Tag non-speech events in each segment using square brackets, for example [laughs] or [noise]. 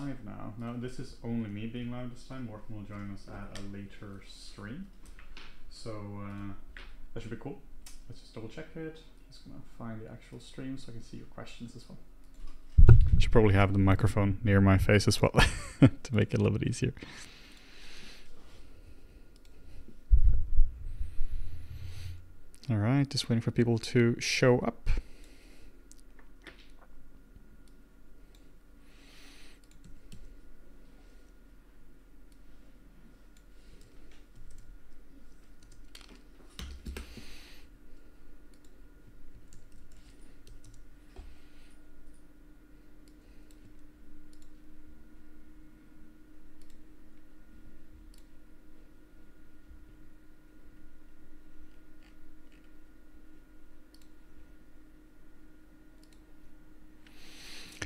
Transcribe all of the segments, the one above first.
live now. Now this is only me being live this time. Morten will join us at a later stream. So uh, that should be cool. Let's just double check it. Just gonna find the actual stream so I can see your questions as well. Should probably have the microphone near my face as well [laughs] to make it a little bit easier. All right, just waiting for people to show up.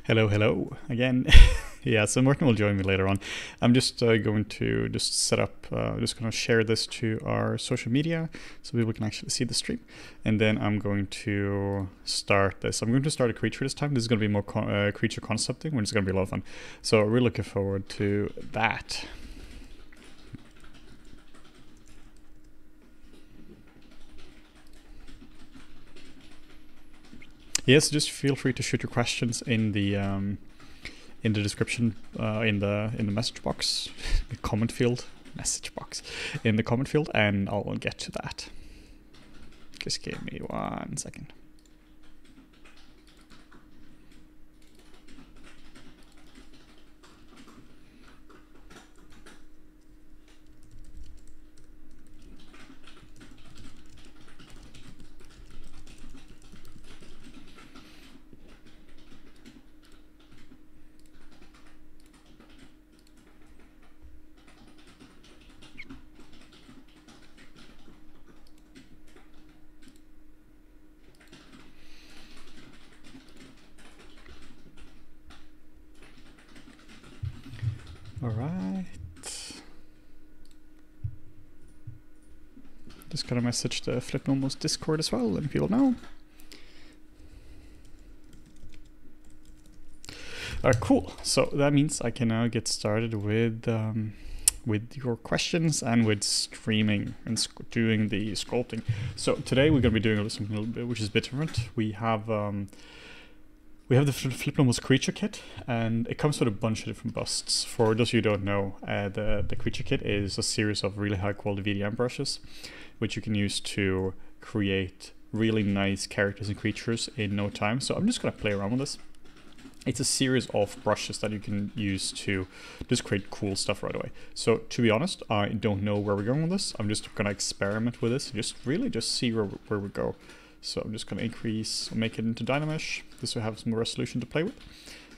Hello, hello again. [laughs] yeah, so Martin will join me later on. I'm just uh, going to just set up, uh, just going to share this to our social media so people can actually see the stream. And then I'm going to start this. I'm going to start a creature this time. This is going to be more uh, creature concepting, which is going to be a lot of fun. So we're looking forward to that. Yes, just feel free to shoot your questions in the um, in the description uh, in the in the message box, [laughs] the comment field, message box, in the comment field, and I'll get to that. Just give me one second. All right. Just got a message to FlippedNormals Discord as well, letting people know. Alright, cool. So that means I can now get started with um, with your questions and with streaming and doing the sculpting. So today we're going to be doing something a little bit which is a bit different. We have um, we have the FlippedNormals creature kit, and it comes with a bunch of different busts. For those who don't know, uh, the, the creature kit is a series of really high quality VDM brushes, which you can use to create really nice characters and creatures in no time. So I'm just going to play around with this. It's a series of brushes that you can use to just create cool stuff right away. So to be honest, I don't know where we're going with this. I'm just going to experiment with this, just really just see where, where we go. So I'm just going to increase, make it into Dynamesh. This will have some resolution to play with.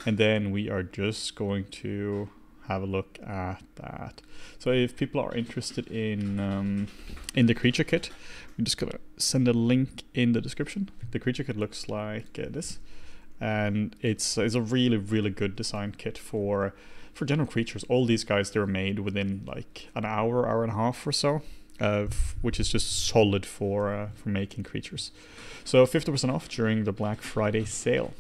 And then we are just going to have a look at that. So if people are interested in um, in the creature kit, we're just to send a link in the description. The creature kit looks like uh, this. And it's, it's a really, really good design kit for for general creatures. All these guys, they were made within like an hour, hour and a half or so which is just solid for uh, for making creatures. So 50% off during the Black Friday sale.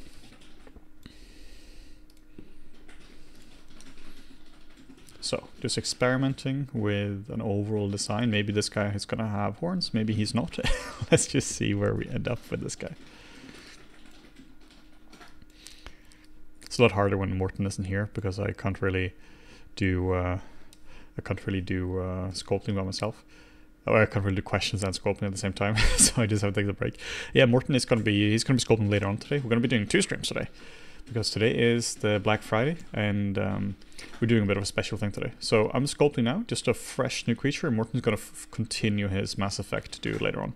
So just experimenting with an overall design. Maybe this guy is gonna have horns, maybe he's not. [laughs] Let's just see where we end up with this guy. It's a lot harder when Morten isn't here because I can't really do uh, I can't really do uh, sculpting by myself. I can't really do questions and sculpting at the same time, [laughs] so I just have to take the break. Yeah, Morten is gonna be he's gonna be sculpting later on today. We're gonna be doing two streams today because today is the Black Friday and um, we're doing a bit of a special thing today. So I'm sculpting now, just a fresh new creature. and Morten's gonna continue his Mass Effect to do later on.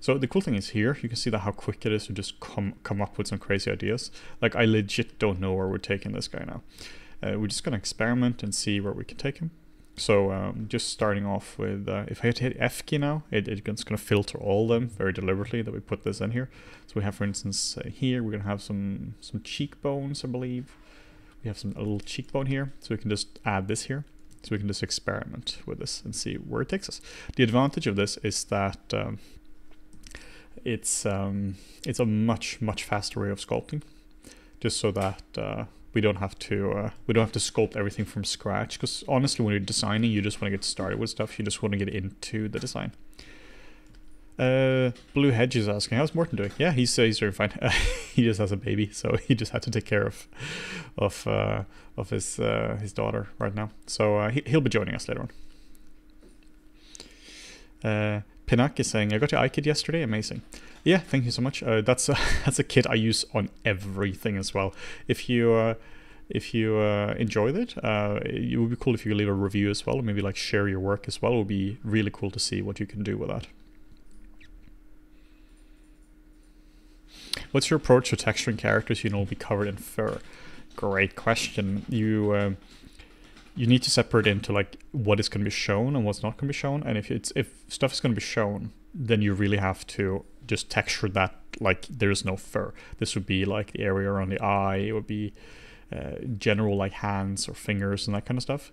So the cool thing is here, you can see that how quick it is to just come come up with some crazy ideas. Like I legit don't know where we're taking this guy now. Uh, we're just gonna experiment and see where we can take him. So um, just starting off with, uh, if I hit F key now, it, it's going to filter all them very deliberately that we put this in here. So we have, for instance, uh, here we're going to have some some cheekbones, I believe. We have some a little cheekbone here, so we can just add this here. So we can just experiment with this and see where it takes us. The advantage of this is that um, it's um, it's a much much faster way of sculpting. Just so that uh, we don't have to uh, we don't have to sculpt everything from scratch because honestly when you're designing you just want to get started with stuff you just want to get into the design uh, Blue Hedge is asking, how's Morten doing? Yeah, he's uh, he's doing fine. Uh, [laughs] he just has a baby, so [laughs] he just had to take care of of uh, of his uh, his daughter right now. So uh, he, he'll be joining us later on. Uh, Pinak is saying, I got your iKit yesterday, amazing. Yeah, thank you so much. Uh, that's a, [laughs] that's a kit I use on everything as well. If you uh, if you uh, enjoyed it, uh, it would be cool if you could leave a review as well, maybe like share your work as well. It would be really cool to see what you can do with that. What's your approach to texturing characters you know will be covered in fur? Great question. You uh, you need to separate into like what is going to be shown and what's not going to be shown. And if it's if stuff is going to be shown, then you really have to just texture that like there's no fur. This would be like the area around the eye. It would be uh, general like hands or fingers and that kind of stuff.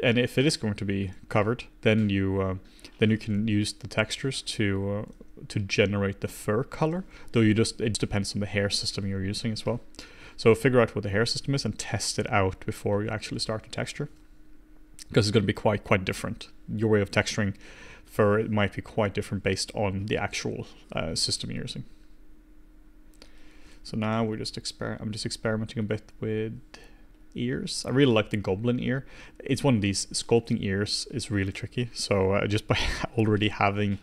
And if it is going to be covered, then you uh, then you can use the textures to uh, to generate the fur color. Though you just it depends on the hair system you're using as well. So figure out what the hair system is and test it out before you actually start the texture, because it's going to be quite quite different. Your way of texturing fur it might be quite different based on the actual uh, system you're using. So now we're just exper I'm just experimenting a bit with ears. I really like the goblin ear. It's one of these sculpting ears is really tricky. So uh, just by [laughs] already having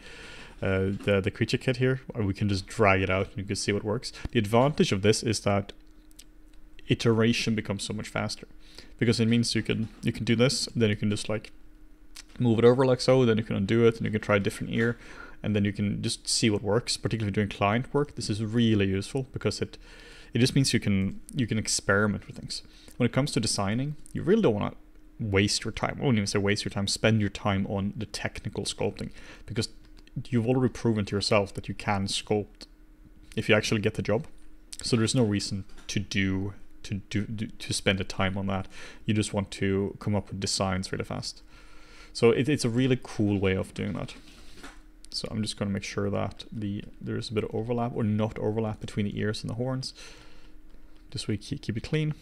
uh, the the creature kit here, uh, we can just drag it out and you can see what works. The advantage of this is that iteration becomes so much faster because it means you can you can do this, then you can just like move it over like so, then you can undo it and you can try a different ear and then you can just see what works, particularly doing client work. This is really useful because it it just means you can you can experiment with things. When it comes to designing, you really don't want to waste your time. I wouldn't even say waste your time, spend your time on the technical sculpting because you've already proven to yourself that you can sculpt if you actually get the job. So there's no reason to do to do, do to spend the time on that. You just want to come up with designs really fast. So it, it's a really cool way of doing that. So I'm just going to make sure that the there's a bit of overlap or not overlap between the ears and the horns. This way keep, keep it clean.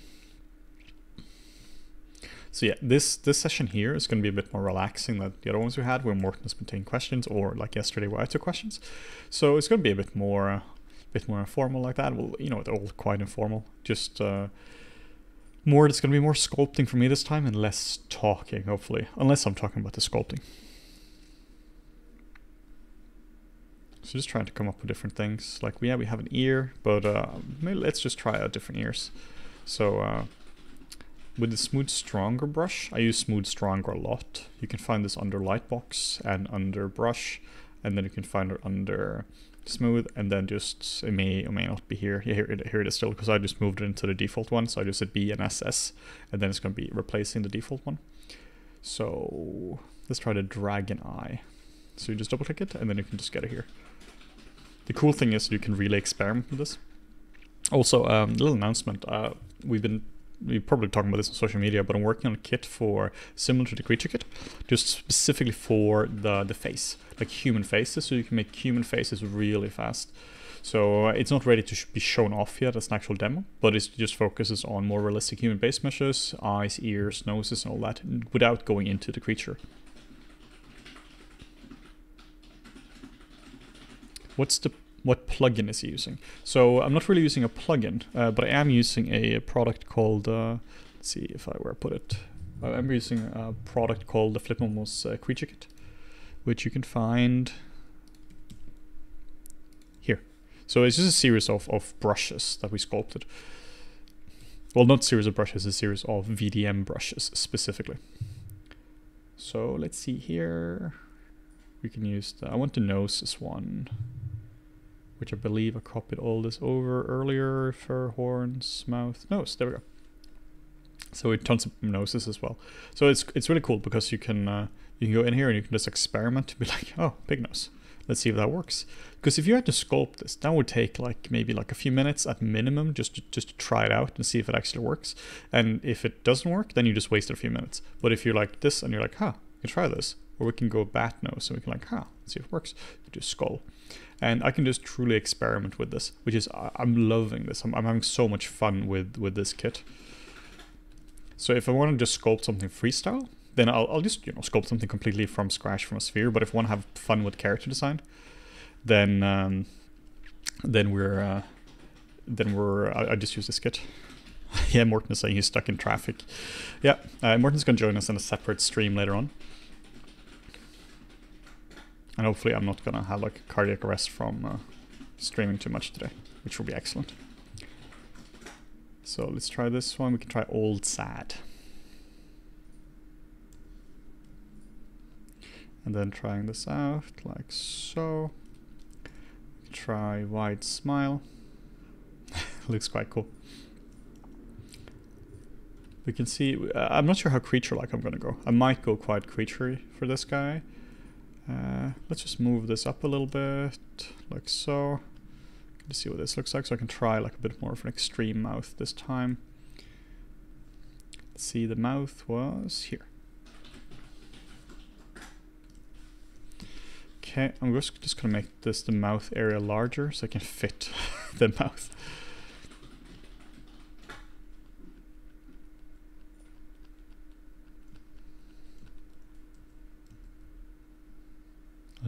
So yeah, this this session here is going to be a bit more relaxing than the other ones we had, where Morten has been taking questions, or like yesterday where I took questions. So it's going to be a bit more, bit more informal like that. Well, you know, they're all quite informal. Just uh, more. It's going to be more sculpting for me this time, and less talking, hopefully, unless I'm talking about the sculpting. So just trying to come up with different things. Like, yeah, we have an ear, but uh, maybe let's just try out different ears. So uh, with the Smooth Stronger brush, I use Smooth Stronger a lot. You can find this under Lightbox and under Brush, and then you can find it under Smooth, and then just, it may or may not be here. Yeah, here it, here it is still, because I just moved it into the default one, so I just said B and SS, and then it's going to be replacing the default one. So let's try the Dragon Eye. So you just double click it, and then you can just get it here. The cool thing is you can really experiment with this. Also, um, a little announcement. Uh, we've been we probably talking about this on social media, but I'm working on a kit for similar to the creature kit, just specifically for the the face, like human faces, so you can make human faces really fast. So uh, it's not ready to be shown off yet as an actual demo, but it just focuses on more realistic human face measures, eyes, ears, noses, and all that, without going into the creature. What's the what plugin is he using? So I'm not really using a plugin, uh, but I am using a, product called. Uh, let's see if I where I put it. I'm using a product called the FlippedNormals uh, Creature Kit, which you can find here. So it's just a series of, of brushes that we sculpted. Well, not series of brushes, a series of VDM brushes specifically. So let's see here. We can use the, I want the noses one which I believe I copied all this over earlier, fur, horns, mouth, nose, there we go. So it tons of noses as well. So it's it's really cool because you can uh, you can go in here and you can just experiment to be [laughs] like, oh, big nose. Let's see if that works. Because if you had to sculpt this, that would take like maybe like a few minutes at minimum just to, just to try it out and see if it actually works. And if it doesn't work, then you just wasted a few minutes. But if you're like this and you're like, huh, we can try this. Or we can go bat nose and we can like, huh, let's see if it works. You do skull and I can just truly experiment with this, which is I'm loving this. I'm, I'm having so much fun with with this kit. So if I want to just sculpt something freestyle, then I'll, I'll just you know sculpt something completely from scratch from a sphere. But if I want to have fun with character design, then um, then we're uh, then we're I, I just use this kit. [laughs] yeah, Morten is saying he's stuck in traffic. Yeah, uh, Morten's gonna join us in a separate stream later on. And hopefully I'm not gonna have like cardiac arrest from uh, streaming too much today, which will be excellent. So let's try this one. We can try Old Sad. And then trying this out like so. Try Wide Smile. [laughs] Looks quite cool. We can see, uh, I'm not sure how creature-like I'm gonna go. I might go quite creaturey for this guy. Uh, let's just move this up a little bit, like so. To see what this looks like, so I can try like a bit more of an extreme mouth this time. Let's see, the mouth was here. Okay, I'm just, just gonna make this the mouth area larger so I can fit [laughs] the mouth.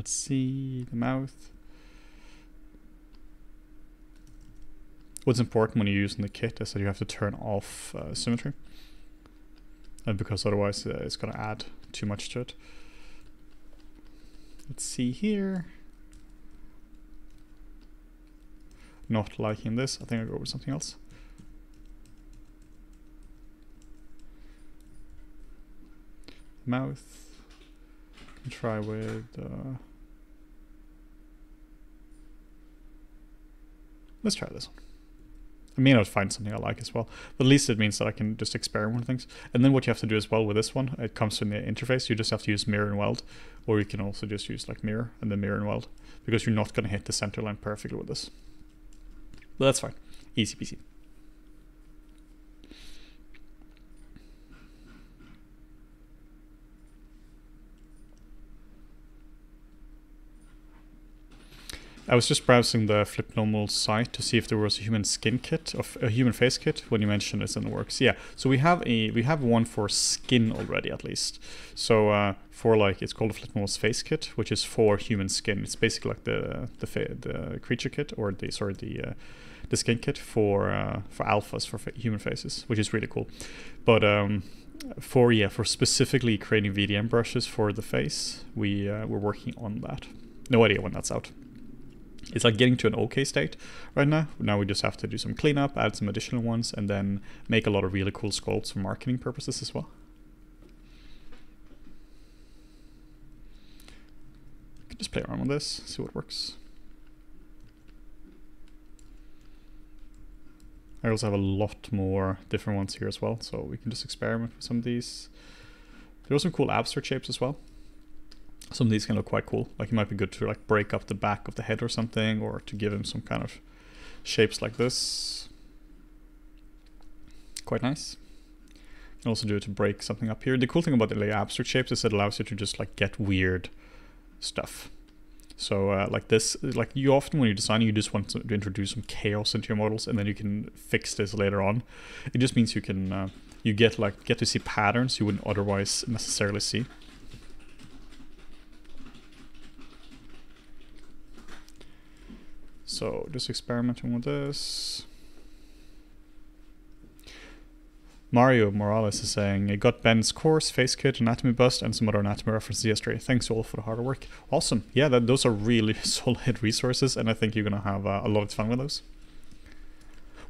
Let's see the mouth. What's important when you're using the kit is that you have to turn off uh, symmetry. Because otherwise uh, it's going to add too much to it. Let's see here. Not liking this. I think I'll go with something else. Mouth try with... Uh, let's try this one. I may not find something I like as well, but at least it means that I can just experiment with things. And then what you have to do as well with this one, it comes from the interface, you just have to use mirror and weld, or you can also just use like mirror and then mirror and weld, because you're not going to hit the center line perfectly with this. But that's fine, easy peasy. I was just browsing the FlippedNormals site to see if there was a human skin kit of a human face kit when you mentioned it's in the works. Yeah, so we have a we have one for skin already at least. So uh, for like it's called FlippedNormals' face kit, which is for human skin. It's basically like the the the creature kit or the sorry the uh, the skin kit for uh, for alphas for fa human faces, which is really cool. But um, for yeah for specifically creating VDM brushes for the face, we uh, we're working on that. No idea when that's out it's like getting to an okay state right now. Now we just have to do some cleanup, add some additional ones, and then make a lot of really cool sculpts for marketing purposes as well. Can just play around with this, see what works. I also have a lot more different ones here as well, so we can just experiment with some of these. There are some cool abstract shapes as well some of these can look quite cool. Like it might be good to like break up the back of the head or something, or to give him some kind of shapes like this. Quite nice. You can also do it to break something up here. The cool thing about the abstract shapes is it allows you to just like get weird stuff. So uh, like this, like you often when you design, you just want to introduce some chaos into your models, and then you can fix this later on. It just means you can uh, you get like get to see patterns you wouldn't otherwise necessarily see. So just experimenting with this. Mario Morales is saying, I got Ben's course, face kit, anatomy bust, and some other anatomy references yesterday. Thanks all for the hard work. Awesome. Yeah, that, those are really [laughs] solid resources, and I think you're going to have uh, a lot of fun with those.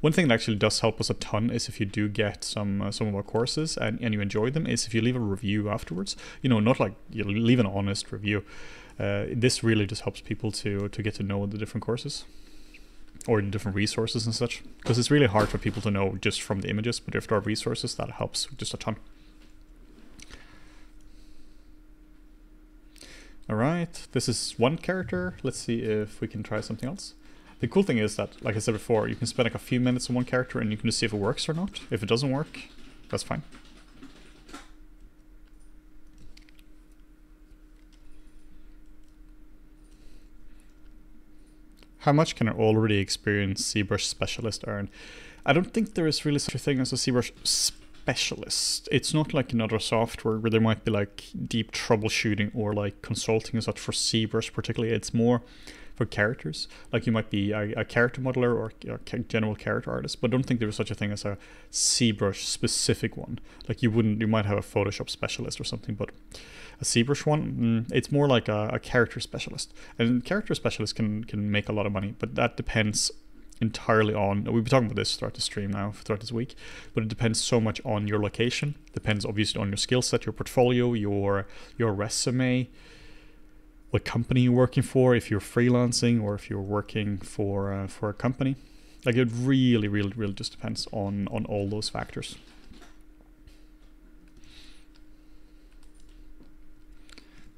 One thing that actually does help us a ton is if you do get some uh, some of our courses and, and you enjoy them, is if you leave a review afterwards. You know, not like you leave an honest review uh, this really just helps people to to get to know the different courses or the different resources and such because it's really hard for people to know just from the images but if there are resources that helps just a ton. All right this is one character. Let's see if we can try something else. The cool thing is that like i said before you can spend like a few minutes on one character and you can just see if it works or not. If it doesn't work that's fine How much can an already experienced ZBrush specialist earn? I don't think there is really such a thing as a ZBrush specialist. It's not like another software where there might be like deep troubleshooting or like consulting and such for ZBrush particularly. It's more for characters. Like you might be a, a character modeler or a general character artist, but don't think there is such a thing as a ZBrush specific one. Like you wouldn't, you might have a Photoshop specialist or something, but a ZBrush one, mm, it's more like a, a character specialist. And character specialists can can make a lot of money, but that depends entirely on we've been talking about this throughout the stream now throughout this week but it depends so much on your location depends obviously on your skill set your portfolio your your resume what company you're working for if you're freelancing or if you're working for uh, for a company like it really really really just depends on on all those factors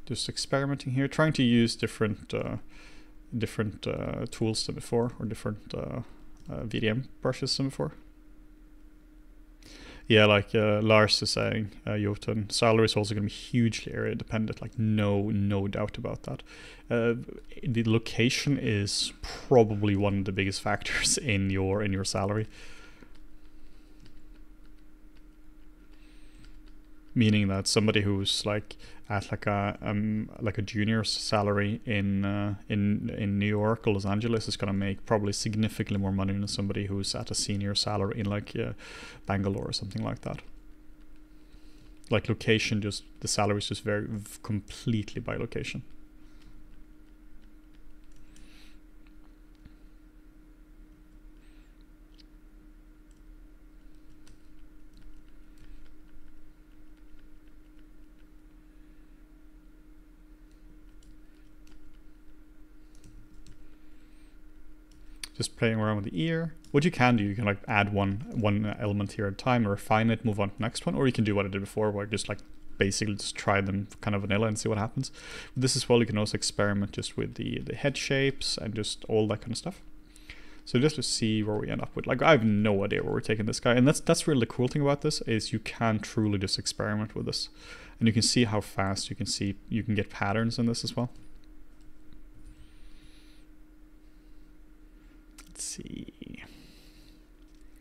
just experimenting here trying to use different uh, different uh, tools than before or different uh, uh, VDM brushes than before. Yeah, like uh, Lars is saying, uh, Jotun, salary is also going to be hugely area dependent. Like no, no doubt about that. Uh, the location is probably one of the biggest factors [laughs] in your in your salary. Meaning that somebody who's like at like a um like a junior salary in uh, in in New York or Los Angeles is gonna make probably significantly more money than somebody who's at a senior salary in like uh, Bangalore or something like that. Like location, just the salary is just very completely by location. Just playing around with the ear. What you can do, you can like add one one element here at a time, refine it, move on to the next one, or you can do what I did before, where just like basically just try them kind of vanilla and see what happens. With this as well, you can also experiment just with the the head shapes and just all that kind of stuff. So just to see where we end up with. Like I have no idea where we're taking this guy, and that's that's really the cool thing about this is you can truly just experiment with this, and you can see how fast you can see you can get patterns in this as well. Let's see.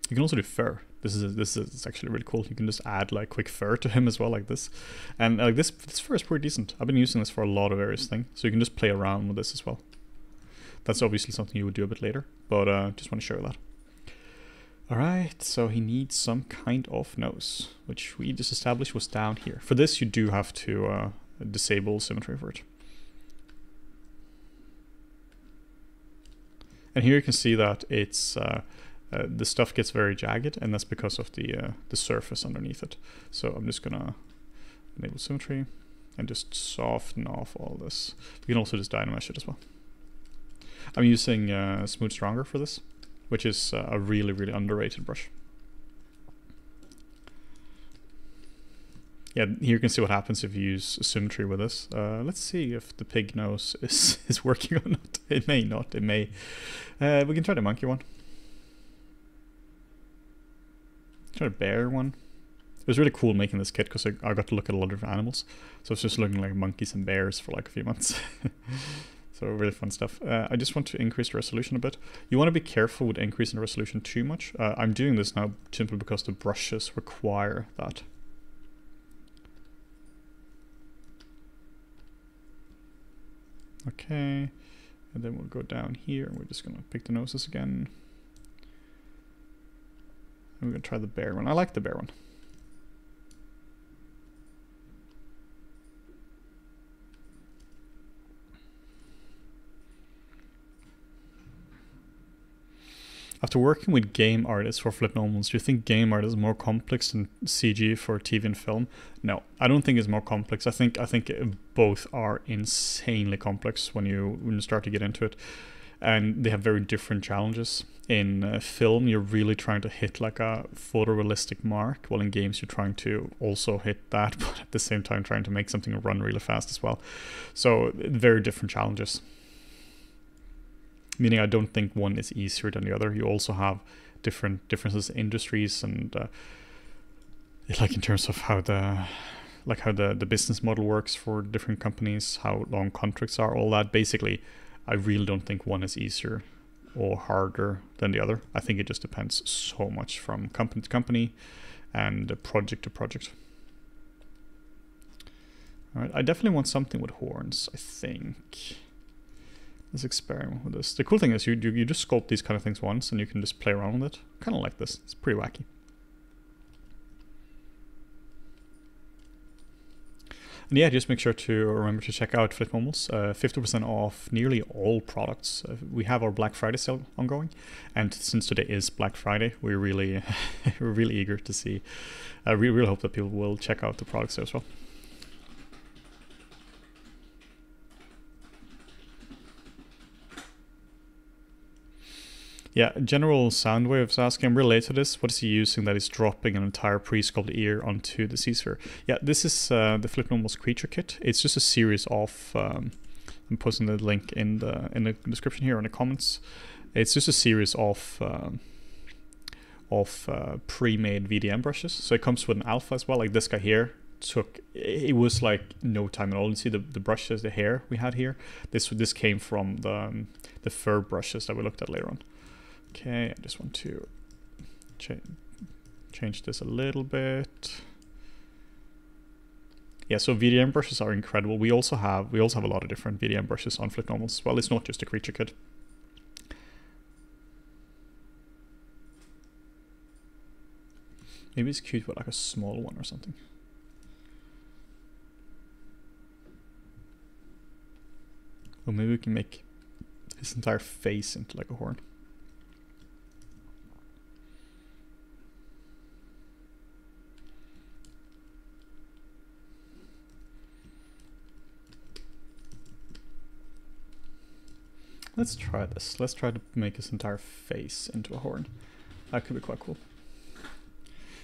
You can also do fur. This is this is actually really cool. You can just add like quick fur to him as well, like this, and like this this fur is pretty decent. I've been using this for a lot of various things, so you can just play around with this as well. That's obviously something you would do a bit later, but uh, just want to show that. All right, so he needs some kind of nose, which we just established was down here. For this, you do have to uh, disable symmetry for it. And here you can see that it's uh, uh, the stuff gets very jagged, and that's because of the uh, the surface underneath it. So I'm just gonna enable symmetry and just soften off all this. You can also just dynamesh it as well. I'm using uh, Smooth Stronger for this, which is uh, a really really underrated brush. Yeah, here you can see what happens if you use symmetry with this. Uh, let's see if the pig nose [laughs] is, is working or not. [laughs] It may not, it may. Uh, we can try the monkey one. Try the bear one. It was really cool making this kit because I, I, got to look at a lot of animals. So it's just looking like monkeys and bears for like a few months. [laughs] so really fun stuff. Uh, I just want to increase the resolution a bit. You want to be careful with increasing the resolution too much. Uh, I'm doing this now simply because the brushes require that. Okay, and then we'll go down here and we're just gonna pick the noses again. And we're gonna try the bear one. I like the bear one. After working with game artists for FlippedNormals, do you think game art is more complex than CG for TV and film? No, I don't think it's more complex. I think I think both are insanely complex when you when you start to get into it, and they have very different challenges. In uh, film, you're really trying to hit like a photorealistic mark, while in games you're trying to also hit that, [laughs] but at the same time trying to make something run really fast as well. So very different challenges meaning I don't think one is easier than the other. You also have different differences in industries and uh, like in terms of how the like how the the business model works for different companies, how long contracts are, all that. Basically, I really don't think one is easier or harder than the other. I think it just depends so much from company to company and project to project. All right, I definitely want something with horns, I think. Let's experiment with this. The cool thing is you, you, you just sculpt these kind of things once and you can just play around with it. Kind of like this. It's pretty wacky. And yeah, just make sure to remember to check out Flip FlippedNormals. 50% uh, off nearly all products. Uh, we have our Black Friday sale ongoing, and since today is Black Friday, we're really, [laughs] we're really eager to see. Uh, we really hope that people will check out the products as well. Yeah, General Soundwave is asking, I'm related to this. What is he using that is dropping an entire pre-sculpted ear onto the Caesar? Yeah, this is uh, the FlippedNormals Creature Kit. It's just a series of, um, I'm posting the link in the in the description here in the comments. It's just a series of um, of uh, pre-made VDM brushes. So it comes with an alpha as well, like this guy here took it was like no time at all. You see the, the brushes, the hair we had here. This this came from the um, the fur brushes that we looked at later on. Okay, I just want to cha change this a little bit. Yeah, so VDM brushes are incredible. We also have we also have a lot of different VDM brushes on FlippedNormals as well. It's not just a creature kit. Maybe it's cute with like a small one or something. Or maybe we can make his entire face into like a horn. Let's try this. Let's try to make his entire face into a horn. That could be quite cool.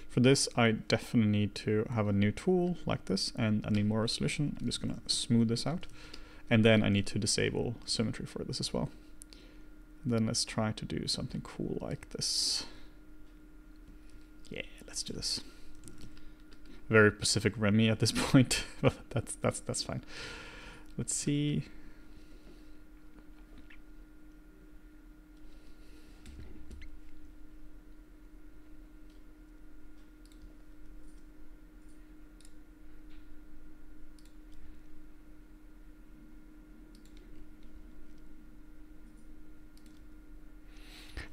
For this, I definitely need to have a new tool like this, and I need more resolution. I'm just gonna smooth this out. And then I need to disable symmetry for this as well. And then let's try to do something cool like this. Yeah, let's do this. Very Pacific Rimy at this [laughs] point, but that's that's that's fine. Let's see.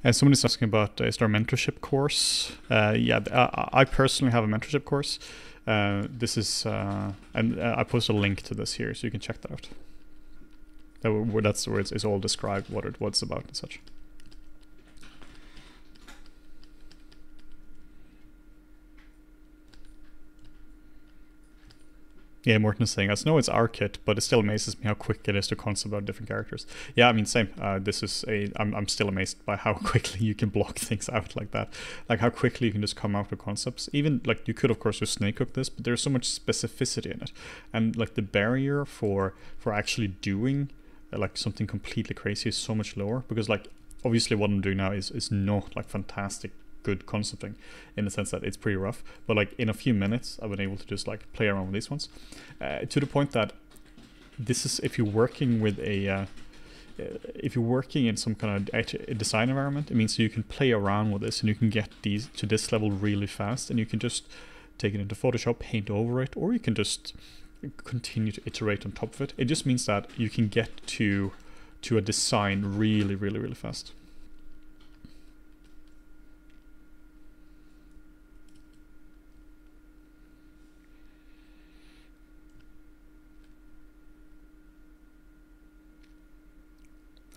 And somebody's asking about uh, is there a mentorship course? Uh, yeah, I, I, personally have a mentorship course. Uh, this is, uh, and uh, I post a link to this here, so you can check that out. That, that's where it's, it's all described, what it, what it's about and such. Yeah, Morten is saying, I know it's our kit, but it still amazes me how quick it is to concept out different characters. Yeah, I mean, same. Uh, this is a. I'm, I'm still amazed by how [laughs] quickly you can block things [laughs] out like that. Like how quickly you can just come out with concepts. Even like you could, of course, just snake hook this, but there's so much specificity in it, and like the barrier for for actually doing uh, like something completely crazy is so much lower because like obviously what I'm doing now is is not like fantastic good concepting in the sense that it's pretty rough. But like in a few minutes, I've been able to just like play around with these ones uh, to the point that this is if you're working with a uh, uh if you're working in some kind of design environment, it means you can play around with this and you can get these to this level really fast and you can just take it into Photoshop, paint over it, or you can just continue to iterate on top of it. It just means that you can get to to a design really, really, really fast.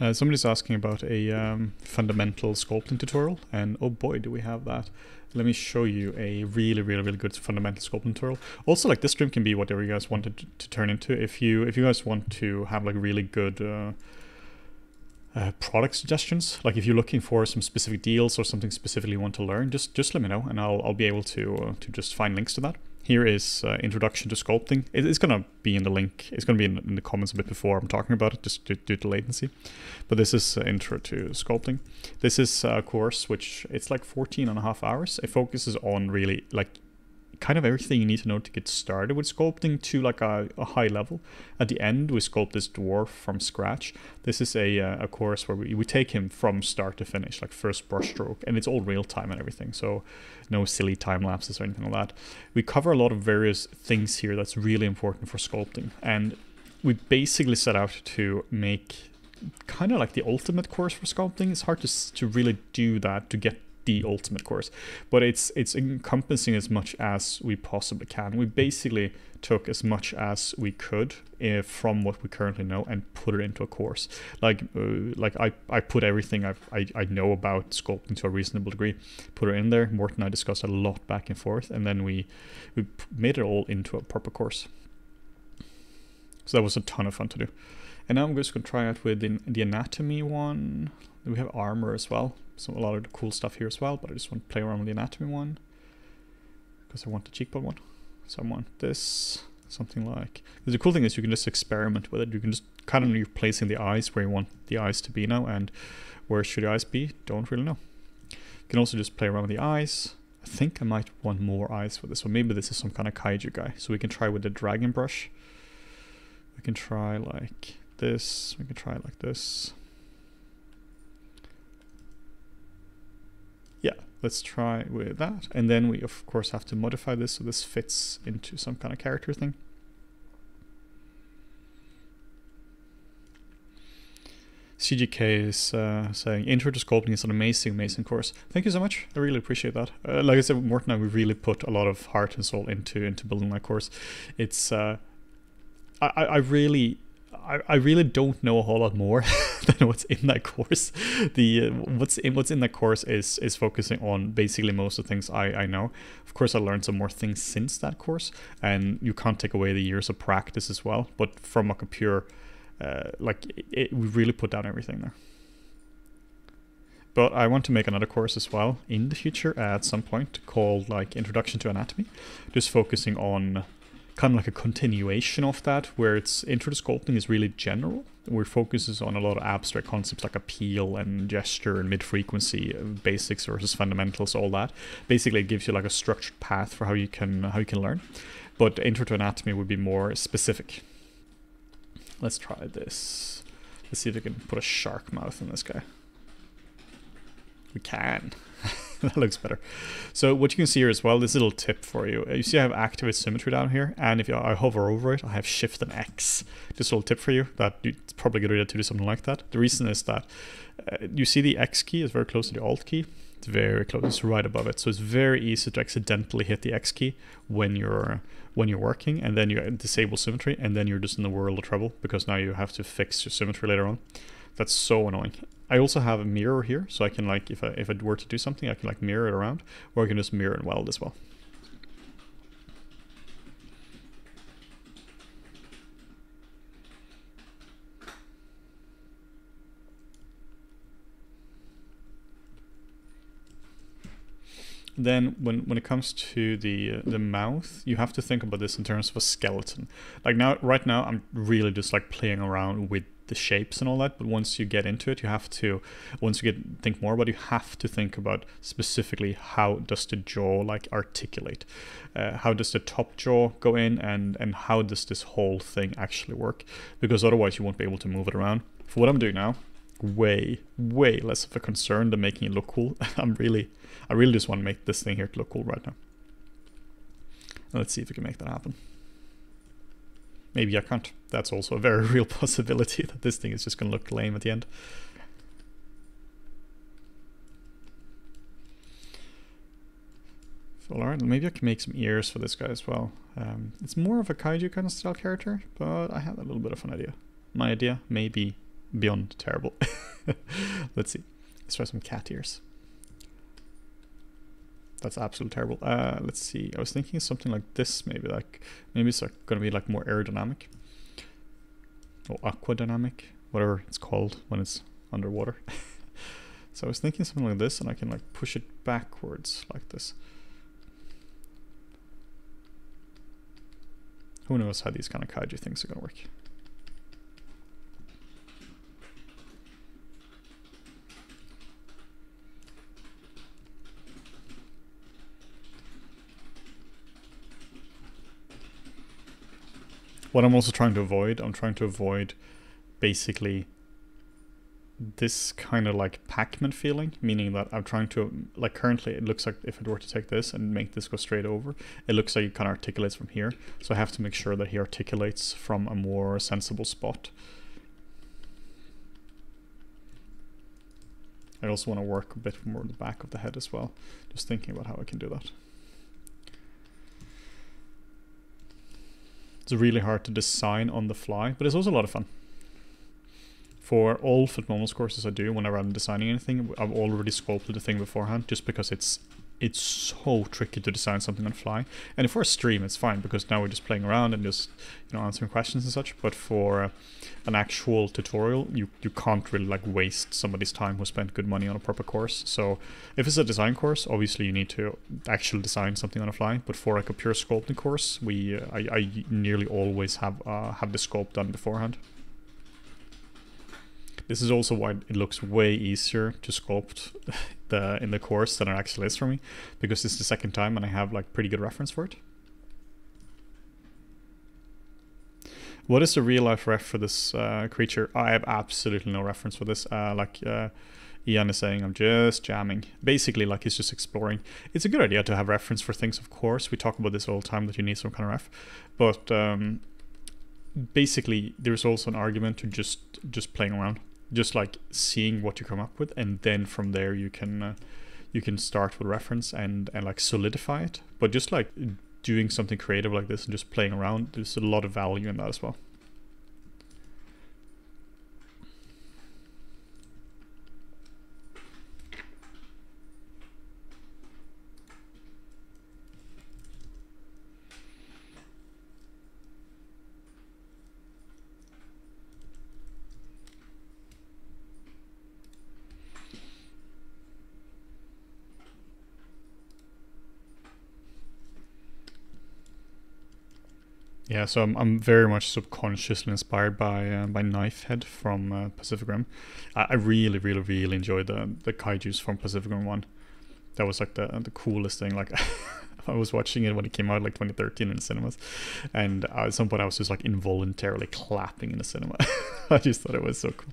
Uh, somebody's asking about a um, fundamental sculpting tutorial, and oh boy, do we have that. Let me show you a really, really, really good fundamental sculpting tutorial. Also, like this stream can be whatever you guys wanted to, to turn into. If you if you guys want to have like really good uh, uh, product suggestions, like if you're looking for some specific deals or something specifically you want to learn, just just let me know, and I'll I'll be able to uh, to just find links to that. Here is uh, Introduction to Sculpting. It, it's going to be in the link. It's going to be in, in, the comments a bit before I'm talking about it, just due, due to latency. But this is uh, Intro to Sculpting. This is a course which it's like 14 and a half hours. It focuses on really like kind of everything you need to know to get started with sculpting to like a, a high level. At the end, we sculpt this dwarf from scratch. This is a, uh, a course where we, we take him from start to finish, like first brushstroke, and it's all real time and everything. So no silly time lapses or anything like that. We cover a lot of various things here that's really important for sculpting, and we basically set out to make kind of like the ultimate course for sculpting. It's hard to to really do that to get the ultimate course, but it's it's encompassing as much as we possibly can. We basically took as much as we could uh, from what we currently know and put it into a course. Like uh, like I, I put everything i I, I know about sculpting to a reasonable degree, put it in there. Morten and I discussed a lot back and forth, and then we we made it all into a proper course. So that was a ton of fun to do. And now I'm just going to try out with the, the anatomy one. We have armor as well. So a lot of the cool stuff here as well, but I just want to play around with the anatomy one. Because I want the cheekbone one. So I want this, something like... The cool thing is you can just experiment with it. You can just kind of you're placing the eyes where you want the eyes to be now, and where should the eyes be? Don't really know. You can also just play around with the eyes. I think I might want more eyes for this one. Maybe this is some kind of kaiju guy. So we can try with the dragon brush. We can try like this. We can try like this. Yeah, let's try with that. And then we of course have to modify this so this fits into some kind of character thing. CGK is uh, saying Intro to Sculpting is an amazing, amazing course. Thank you so much. I really appreciate that. Uh, like I said, Morten and I, we really put a lot of heart and soul into into building that course. It's uh, I, I really I, I really don't know a whole lot more [laughs] than what's in that course. The uh, what's in what's in that course is is focusing on basically most of the things I, I know. Of course, I learned some more things since that course, and you can't take away the years of practice as well. But from like a pure, uh, like it, it, we really put down everything there. But I want to make another course as well in the future at some point called like Introduction to Anatomy, just focusing on kind of like a continuation of that, where it's intro to sculpting is really general, where it focuses on a lot of abstract concepts like appeal and gesture and mid-frequency, uh, basics versus fundamentals, all that. Basically, it gives you like a structured path for how you can how you can learn. But intro to anatomy would be more specific. Let's try this. Let's see if we can put a shark mouth in this guy. We can. [laughs] that looks better. So what you can see here as well, this little tip for you. You see I have activate symmetry down here, and if I hover over it, I have shift and X. Just a little tip for you, that it's probably a good idea to do something like that. The reason is that uh, you see the X key is very close to the Alt key. It's very close, it's right above it. So it's very easy to accidentally hit the X key when you're when you're working, and then you disable symmetry, and then you're just in the world of trouble, because now you have to fix your symmetry later on. That's so annoying. I also have a mirror here, so I can like, if I, if I were to do something, I can like mirror it around, or I can just mirror and weld as well. then when when it comes to the uh, the mouth you have to think about this in terms of a skeleton like now right now i'm really just like playing around with the shapes and all that but once you get into it you have to once you get think more about it, you have to think about specifically how does the jaw like articulate? Uh, how does the top jaw go in and and how does this whole thing actually work? Because otherwise you won't be able to move it around. For what i'm doing now way way less of a concern than making it look cool. [laughs] I'm really i really just want to make this thing here to look cool right now. Let's see if we can make that happen Maybe I can't. That's also a very [laughs] real possibility that this thing is just going to look lame at the end. alright, maybe I can make some ears for this guy as well. Um, it's more of a kaiju kind of style character, but I have a little bit of an idea. My idea may be beyond terrible. [laughs] Let's see. Let's try some cat ears. That's absolutely terrible. Uh, let's see. I was thinking something like this, maybe like maybe it's like going to be like more aerodynamic or aquadynamic, whatever it's called when it's underwater. [laughs] so I was thinking something like this, and I can like push it backwards like this. Who knows how these kind of kaiju things are going to work. What I'm also trying to avoid, I'm trying to avoid basically this kind of like Pac-Man feeling, meaning that I'm trying to, like currently it looks like if I were to take this and make this go straight over, it looks like it kind of articulates from here. So I have to make sure that he articulates from a more sensible spot. I also want to work a bit more the back of the head as well. Just thinking about how I can do that. It's really hard to design on the fly, but it's also a lot of fun. For all FlippedNormals courses I do, whenever I'm designing anything, I've already sculpted the thing beforehand, just because it's it's so tricky to design something on fly. And for a stream, it's fine because now we're just playing around and just you know answering questions and such. But for uh, an actual tutorial, you you can't really like waste somebody's time who spent good money on a proper course. So if it's a design course, obviously you need to actually design something on a fly. But for like a pure sculpting course, we uh, I, I nearly always have uh, have the sculpt done beforehand. This is also why it looks way easier to sculpt [laughs] the in the course than it actually is for me, because this is the second time and I have like pretty good reference for it. What is the real life ref for this uh, creature? I have absolutely no reference for this. Uh, like uh, Ian is saying, I'm just jamming. Basically, like he's just exploring. It's a good idea to have reference for things, of course. We talk about this all the time that you need some kind of ref, but um, basically, there's also an argument to just just playing around just like seeing what you come up with and then from there you can uh, you can start with reference and and like solidify it. But just like doing something creative like this and just playing around there's a lot of value in that as well Yeah, so I'm, I'm very much subconsciously inspired by uh, by Knifehead from uh, Pacific Rim. I, I really, really, really enjoyed the the kaiju's from Pacific Rim One. That was like the the coolest thing. Like [laughs] I was watching it when it came out, like 2013 in cinemas, and uh, at some point I was just like involuntarily clapping in the cinema. [laughs] I just thought it was so cool.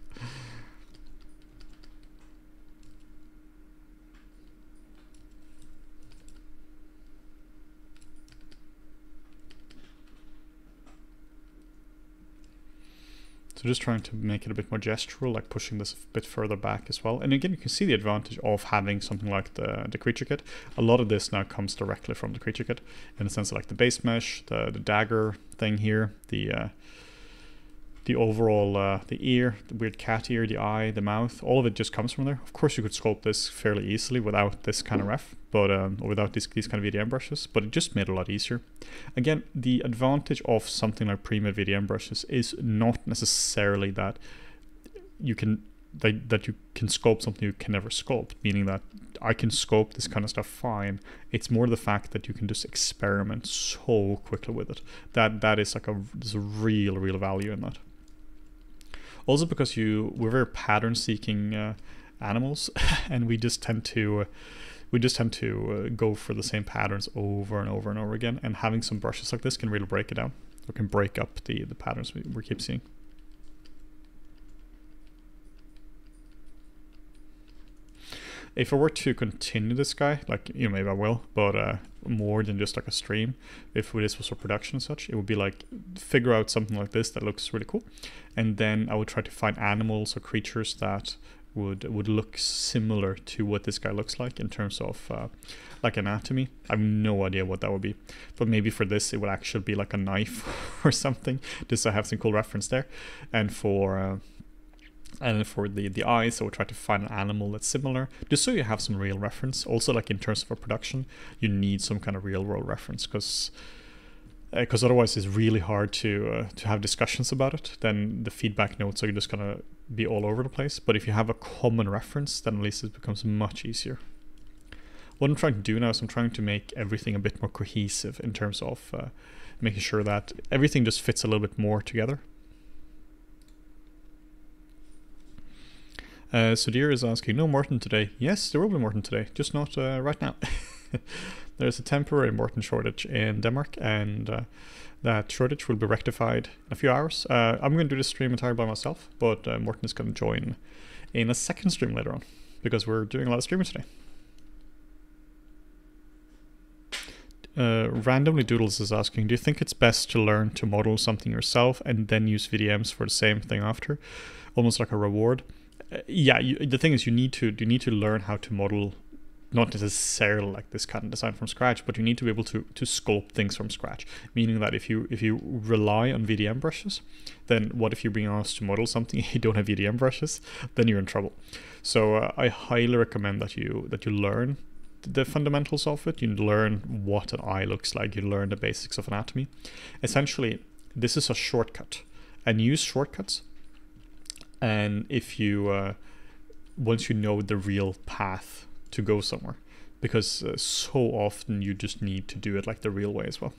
So just trying to make it a bit more gestural, like pushing this a bit further back as well. And again, you can see the advantage of having something like the, the creature kit. A lot of this now comes directly from the creature kit, in the sense of like the base mesh, the, the dagger thing here, the uh, the overall, uh, the ear, the weird cat ear, the eye, the mouth, all of it just comes from there. Of course, you could sculpt this fairly easily without this kind of ref, but um, or without these, these kind of VDM brushes, but it just made it a lot easier. Again, the advantage of something like pre-made VDM brushes is not necessarily that you can that, that you can sculpt something you can never sculpt, meaning that I can sculpt this kind of stuff fine. It's more the fact that you can just experiment so quickly with it. That that is like a there's a real real value in that. Also because you we're very pattern seeking uh, animals, [laughs] and we just tend to. We just tend to uh, go for the same patterns over and over and over again, and having some brushes like this can really break it down, or can break up the the patterns we, we keep seeing. If I were to continue this guy, like, you know, maybe I will, but uh, more than just like a stream, if this was for production and such, it would be like figure out something like this that looks really cool. And then I would try to find animals or creatures that would would look similar to what this guy looks like in terms of uh, like anatomy. I have no idea what that would be, but maybe for this it would actually be like a knife [laughs] or something, just to have some cool reference there. And for uh, and for the the eyes so we'll try to find an animal that's similar just so you have some real reference. Also like in terms of a production you need some kind of real world reference because because uh, otherwise it's really hard to uh, to have discussions about it. Then the feedback notes are just gonna be all over the place. But if you have a common reference then at least it becomes much easier. What i'm trying to do now is i'm trying to make everything a bit more cohesive in terms of uh, making sure that everything just fits a little bit more together Uh, Sudir is asking, no Morten today. Yes, there will be Morten today, just not uh, right now. [laughs] there's a temporary Morten shortage in Denmark, and uh, that shortage will be rectified in a few hours. Uh, I'm going to do the stream entirely by myself, but uh, Morten is going to join in a second stream later on because we're doing a lot of streaming today. Uh, randomly doodles is asking do you think it's best to learn to model something yourself and then use vdms for the same thing after almost like a reward yeah you, the thing is you need to you need to learn how to model not necessarily like this kind of design from scratch but you need to be able to to sculpt things from scratch meaning that if you if you rely on vdm brushes then what if you're being asked to model something and [laughs] you don't have vdm brushes then you're in trouble so uh, i highly recommend that you that you learn the fundamentals of it. You learn what an eye looks like. You learn the basics of anatomy. Essentially, this is a shortcut, and use shortcuts. And if you uh, once you know the real path to go somewhere, because uh, so often you just need to do it like the real way as well.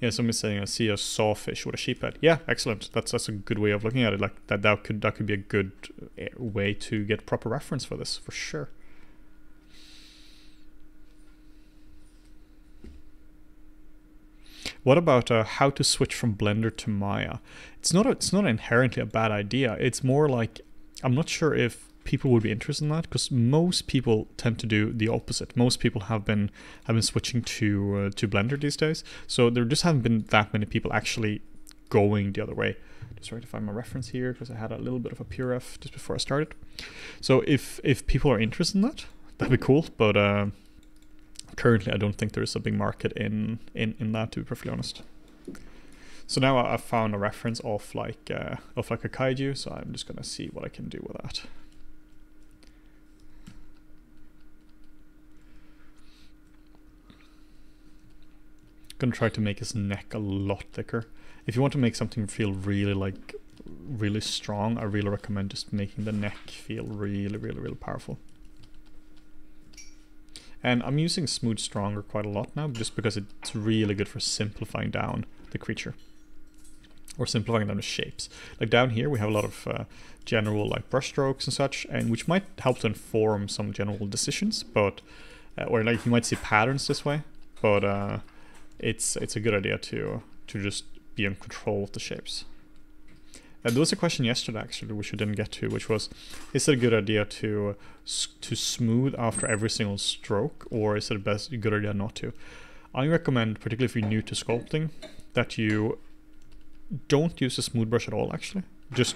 Yeah, somebody's saying I see a sawfish with a sheep head. Yeah, excellent. That's that's a good way of looking at it. Like that that could that could be a good eh, way to get proper reference for this for sure. What about uh, how to switch from Blender to Maya? It's not a, it's not inherently a bad idea. It's more like I'm not sure if people would be interested in that because most people tend to do the opposite. Most people have been have been switching to uh, to Blender these days, so there just haven't been that many people actually going the other way. Just to find my reference here because I had a little bit of a PRF just before I started. So if if people are interested in that, that'd be cool. But uh, currently, I don't think there is a big market in in in that. To be perfectly honest. So now I've found a reference of like uh, of like a kaiju, so I'm just gonna see what I can do with that. gonna try to make his neck a lot thicker. If you want to make something feel really like really strong, I really recommend just making the neck feel really, really, really powerful. And I'm using Smooth Stronger quite a lot now, just because it's really good for simplifying down the creature. Or simplifying down the shapes. Like down here we have a lot of uh, general like brush strokes and such, and which might help to inform some general decisions, but uh, or like you might see patterns this way, but uh, it's it's a good idea to to just be in control of the shapes. And there was a question yesterday actually, which we didn't get to, which was, is it a good idea to to smooth after every single stroke, or is it a best a good idea not to? I recommend, particularly if you're new to sculpting, that you don't use a smooth brush at all. Actually, just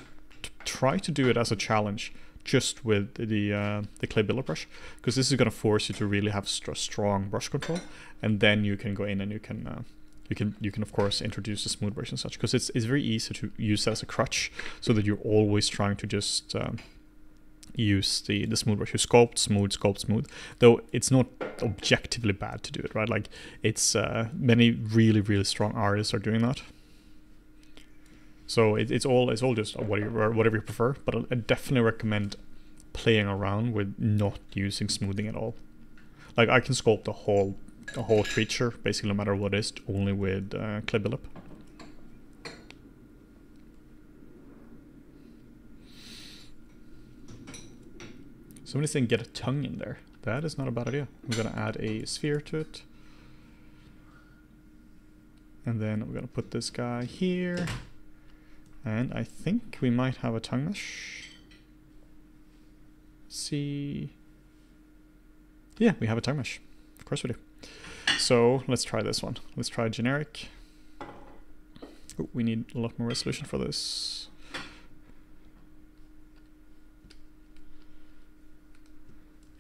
try to do it as a challenge just with the uh, the clay buildup brush because this is going to force you to really have st strong brush control and then you can go in and you can uh, you can you can of course introduce the smooth brush and such because it's, it's very easy to use that as a crutch so that you're always trying to just um, use the the smooth brush you sculpt smooth sculpt smooth though it's not objectively bad to do it right like it's uh, many really really strong artists are doing that so it, it's all it's all just whatever whatever you prefer. But I definitely recommend playing around with not using smoothing at all. Like I can sculpt the whole the whole creature basically no matter what it is only with uh, clay buildup. Somebody's saying get a tongue in there. That is not a bad idea. We're gonna add a sphere to it. And then we're gonna put this guy here. And I think we might have a tongue mesh. see. Yeah, we have a tongue mesh. Of course we do. So let's try this one. Let's try generic. Oh, we need a lot more resolution for this.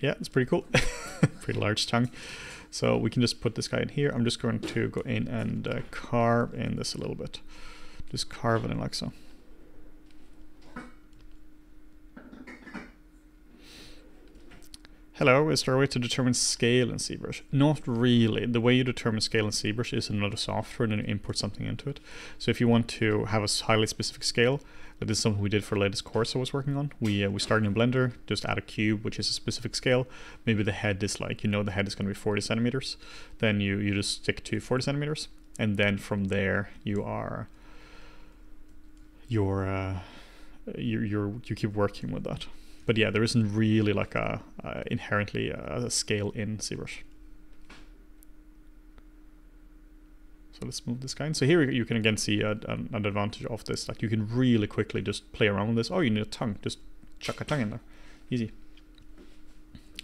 Yeah, it's pretty cool. [laughs] pretty large tongue. So we can just put this guy in here. I'm just going to go in and uh, carve in this a little bit. Just carve it in like so. Hello, is there a way to determine scale in ZBrush? Not really. The way you determine scale in ZBrush is another software and then you import something into it. So if you want to have a highly specific scale, that is something we did for the latest course I was working on. We uh, we started in Blender, just add a cube, which is a specific scale. Maybe the head is like, you know the head is going to be 40 centimeters. Then you, you just stick to 40 centimeters. And then from there, you are you're uh, you you're you keep working with that. But yeah, there isn't really like a, inherently a, a scale in ZBrush. So let's move this guy in. So here you can again see a, an, an, advantage of this. Like you can really quickly just play around with this. Oh, you need a tongue. Just chuck a tongue in there. Easy.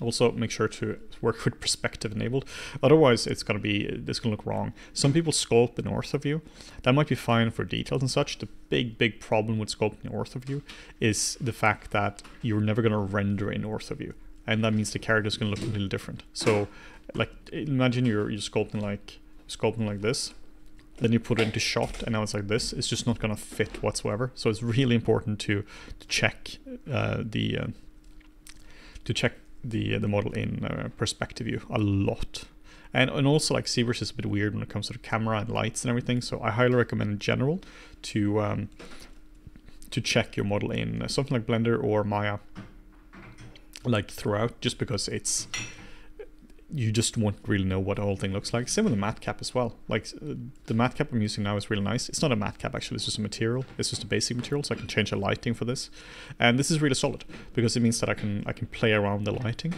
Also, make sure to work with perspective enabled. Otherwise, it's going to be, this going to look wrong. Some people sculpt north of you. That might be fine for details and such. The big, big problem with sculpting north of you is the fact that you're never going to render in of you. And that means the character is going to look a little different. So, like, imagine you're, you're sculpting like, sculpting like this then you put it into shot and now it's like this it's just not going to fit whatsoever so it's really important to, to check uh, the uh, to check the the model in uh, perspective view a lot. And and also like ZBrush is a bit weird when it comes to the camera and lights and everything so I highly recommend in general to um, to check your model in something like Blender or Maya like throughout just because it's you just won't really know what the whole thing looks like. Same with the MatCap as well. Like uh, the MatCap I'm using now is really nice. It's not a MatCap actually, it's just a material. It's just a basic material, so I can change the lighting for this. And this is really solid because it means that I can I can play around the lighting.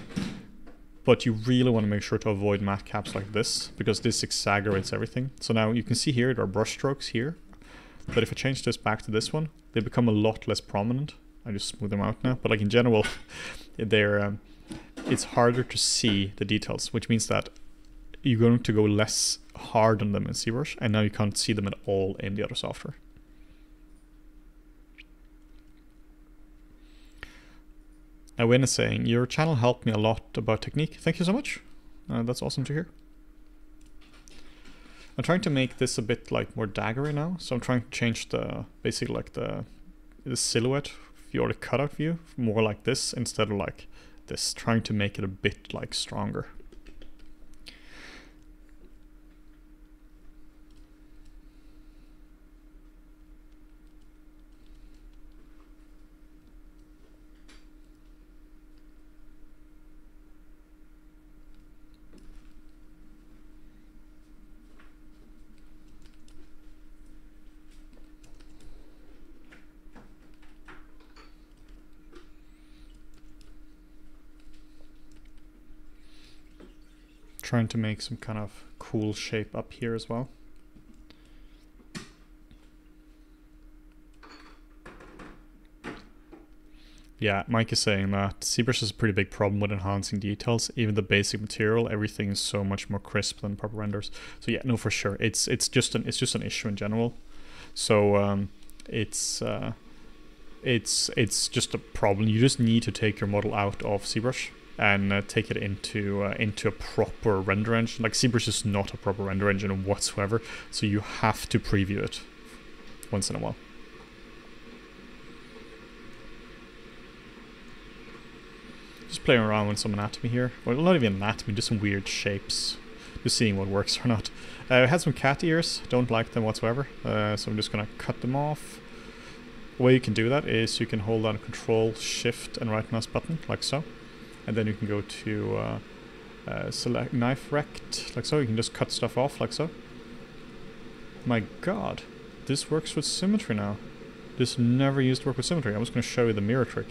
But you really want to make sure to avoid MatCaps like this because this exaggerates everything. So now you can see here there are brush strokes here. But if I change this back to this one, they become a lot less prominent. I just smooth them out now. But like in general, [laughs] they're um, it's harder to see the details, which means that you're going to go less hard on them in ZBrush, and now you can't see them at all in the other software. Now Win is saying, your channel helped me a lot about technique. Thank you so much. Uh, that's awesome to hear. I'm trying to make this a bit like more daggery now, so I'm trying to change the basically like the the silhouette view or the cutout view more like this instead of like this, trying to make it a bit like stronger. Trying to make some kind of cool shape up here as well. Yeah, Mike is saying that ZBrush has a pretty big problem with enhancing details. Even the basic material, everything is so much more crisp than proper renders. So yeah, no, for sure, it's it's just an it's just an issue in general. So um, it's uh, it's it's just a problem. You just need to take your model out of ZBrush and uh, take it into uh, into a proper render engine. Like ZBrush is not a proper render engine whatsoever, so you have to preview it once in a while. Just playing around with some anatomy here. Well, not even anatomy, just some weird shapes. Just seeing what works [laughs] or not. Uh, I had some cat ears, don't like them whatsoever, uh, so I'm just gonna cut them off. The way you can do that is you can hold down Control, Shift, and right mouse button, like so and then you can go to uh, uh, select knife rect like so. You can just cut stuff off like so. My god this works with symmetry now. This never used to work with symmetry. I'm just going to show you the mirror trick.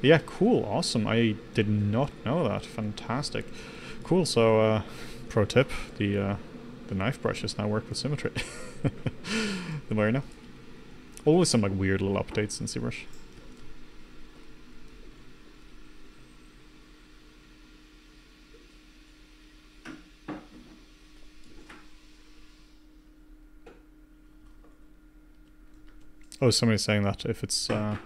Yeah cool. Awesome. I did not know that. Fantastic. Cool. So uh, pro tip the uh, the knife brushes now work with symmetry. [laughs] The more you know. Always some like weird little updates in ZBrush Oh, somebody's saying that if it's uh,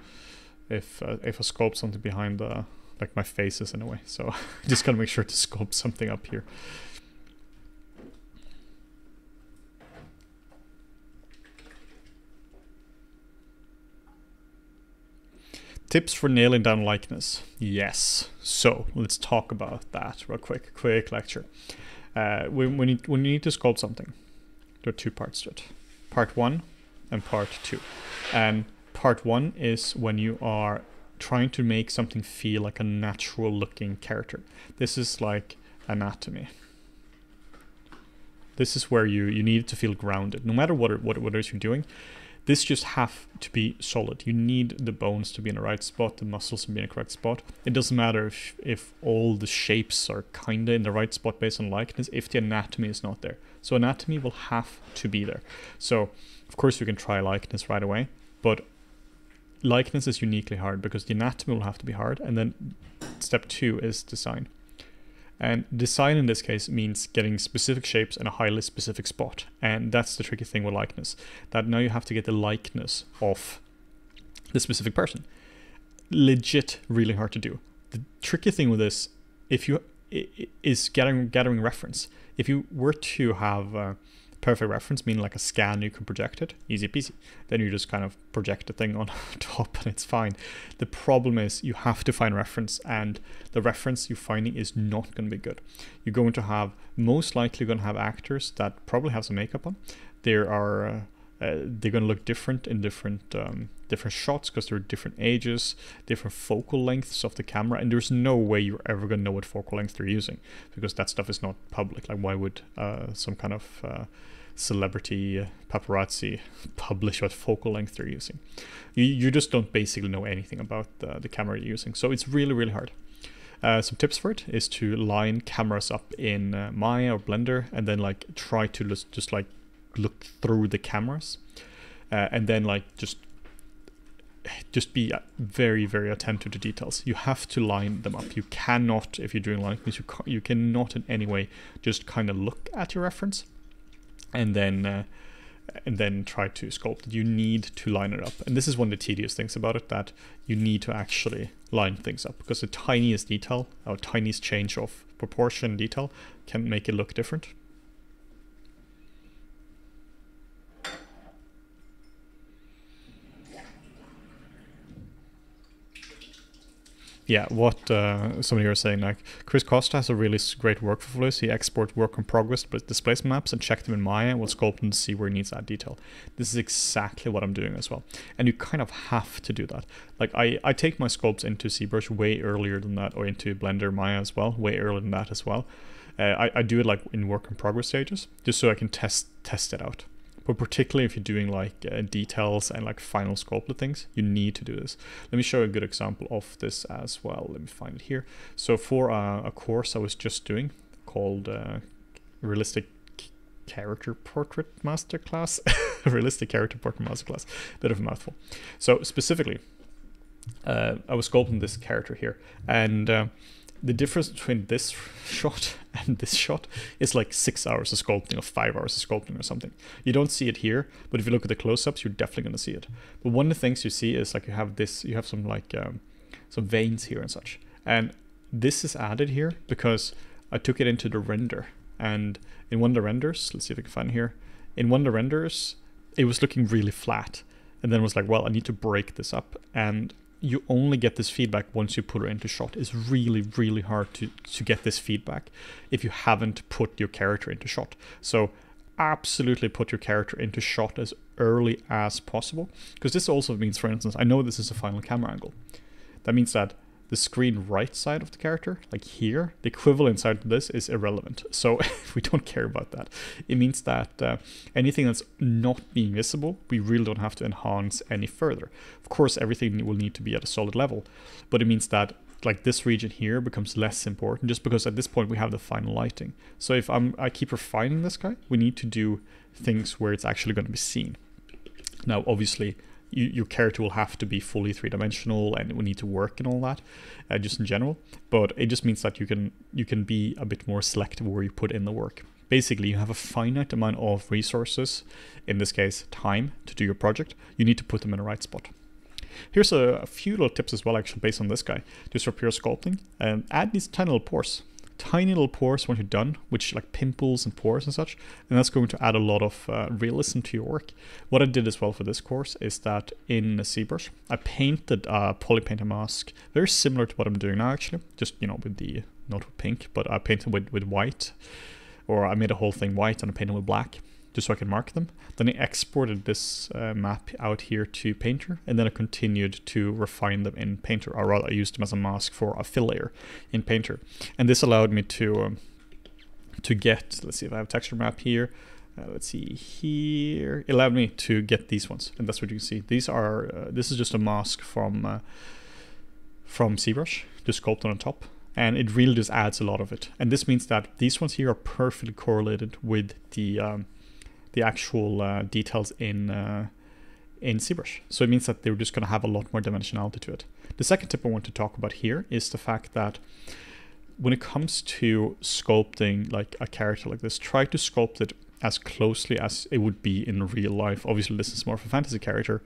if uh, if I sculpt something behind the like my faces in a way, so [laughs] just gotta make sure to sculpt something up here. Tips for nailing down likeness. Yes. So let's talk about that real quick. Quick lecture. Uh, when, when, you, when you need to sculpt something, there are two parts to it. Part one and part two. And part one is when you are trying to make something feel like a natural looking character. This is like anatomy. This is where you, you need to feel grounded. No matter what, what, what it is you're doing, This just have to be solid. You need the bones to be in the right spot, the muscles to be in the correct spot. It doesn't matter if, if all the shapes are kinda in the right spot based on likeness, if the anatomy is not there. So anatomy will have to be there. So of course you can try likeness right away, but likeness is uniquely hard because the anatomy will have to be hard. And then step two is design. And design in this case means getting specific shapes in a highly specific spot. And that's the tricky thing with likeness. That now you have to get the likeness of the specific person. Legit really hard to do. The tricky thing with this, if you is gathering gathering reference. If you were to have uh, perfect reference, meaning like a scan you can project it, easy peasy. Then you just kind of project the thing on [laughs] top and it's fine. The problem is you have to find reference and the reference you're finding is not going to be good. You're going to have, most likely going to have actors that probably have some makeup on. There are, uh, uh, they're going to look different in different um, different shots because there are different ages, different focal lengths of the camera, and there's no way you're ever going to know what focal length they're using because that stuff is not public. Like, why would uh, some kind of uh, celebrity uh, paparazzi publish what focal length they're using. You, you just don't basically know anything about the, the camera you're using. So it's really, really hard. Uh, some tips for it is to line cameras up in uh, Maya or Blender and then like try to just, just like look through the cameras uh, and then like just just be very very attentive to details you have to line them up you cannot if you're doing likeness you, you cannot in any way just kind of look at your reference and then uh, and then try to sculpt it. You need to line it up. And this is one of the tedious things about it, that you need to actually line things up because the tiniest detail or tiniest change of proportion detail can make it look different. Yeah, what uh, somebody was saying, like Chris Costa has a really great workflow this. He exports work in progress but displacement maps and check them in Maya and will sculpt them to see where he needs that detail. This is exactly what I'm doing as well. And you kind of have to do that. Like I, I take my sculpts into ZBrush way earlier than that or into Blender Maya as well, way earlier than that as well. Uh, I, I do it like in work in progress stages just so I can test test it out but particularly if you're doing like uh, details and like final sculpted things, you need to do this. Let me show a good example of this as well. Let me find it here. So for uh, a course I was just doing called uh, Realistic Character Portrait Masterclass, [laughs] Realistic Character Portrait Masterclass, bit of a mouthful. So specifically, uh, I was sculpting this character here and uh, the difference between this shot [laughs] and this shot is like six hours of sculpting or five hours of sculpting or something. You don't see it here, but if you look at the close-ups, you're definitely going to see it. But one of the things you see is like you have this, you have some like um, some veins here and such. And this is added here because I took it into the render. And in one of the renders, let's see if I can find here. In one of the renders, it was looking really flat. And then was like, well, I need to break this up. And you only get this feedback once you put her into shot. It's really, really hard to, to get this feedback if you haven't put your character into shot. So absolutely put your character into shot as early as possible. Because this also means, for instance, I know this is a final camera angle. That means that the screen right side of the character, like here, the equivalent side to this is irrelevant. So [laughs] we don't care about that. It means that uh, anything that's not being visible, we really don't have to enhance any further. Of course, everything will need to be at a solid level, but it means that like this region here becomes less important just because at this point we have the final lighting. So if I'm, I keep refining this guy, we need to do things where it's actually going to be seen. Now, obviously, you, your character will have to be fully three-dimensional and it will need to work and all that uh, just in general. But it just means that you can you can be a bit more selective where you put in the work. Basically you have a finite amount of resources in this case time to do your project. You need to put them in the right spot. Here's a, a few little tips as well actually based on this guy. Just for pure sculpting and add these tiny little pores tiny little pores when you're done, which like pimples and pores and such, and that's going to add a lot of uh, realism to your work. What I did as well for this course is that in ZBrush, I painted a polypainter mask, very similar to what I'm doing now actually, just, you know, with the, not with pink, but I painted with, with white, or I made a whole thing white and I painted with black just so I can mark them. Then I exported this uh, map out here to Painter, and then I continued to refine them in Painter, or rather I used them as a mask for a fill layer in Painter. And this allowed me to um, to get, let's see if I have texture map here, uh, let's see here it allowed me to get these ones and that's what you can see these are uh, this is just a mask from uh, from ZBrush just sculpted on top and it really just adds a lot of it and this means that these ones here are perfectly correlated with the um, the actual uh, details in uh, in ZBrush so it means that they're just going to have a lot more dimensionality to it the second tip I want to talk about here is the fact that when it comes to sculpting like a character like this try to sculpt it as closely as it would be in real life. Obviously, this is more of a fantasy character,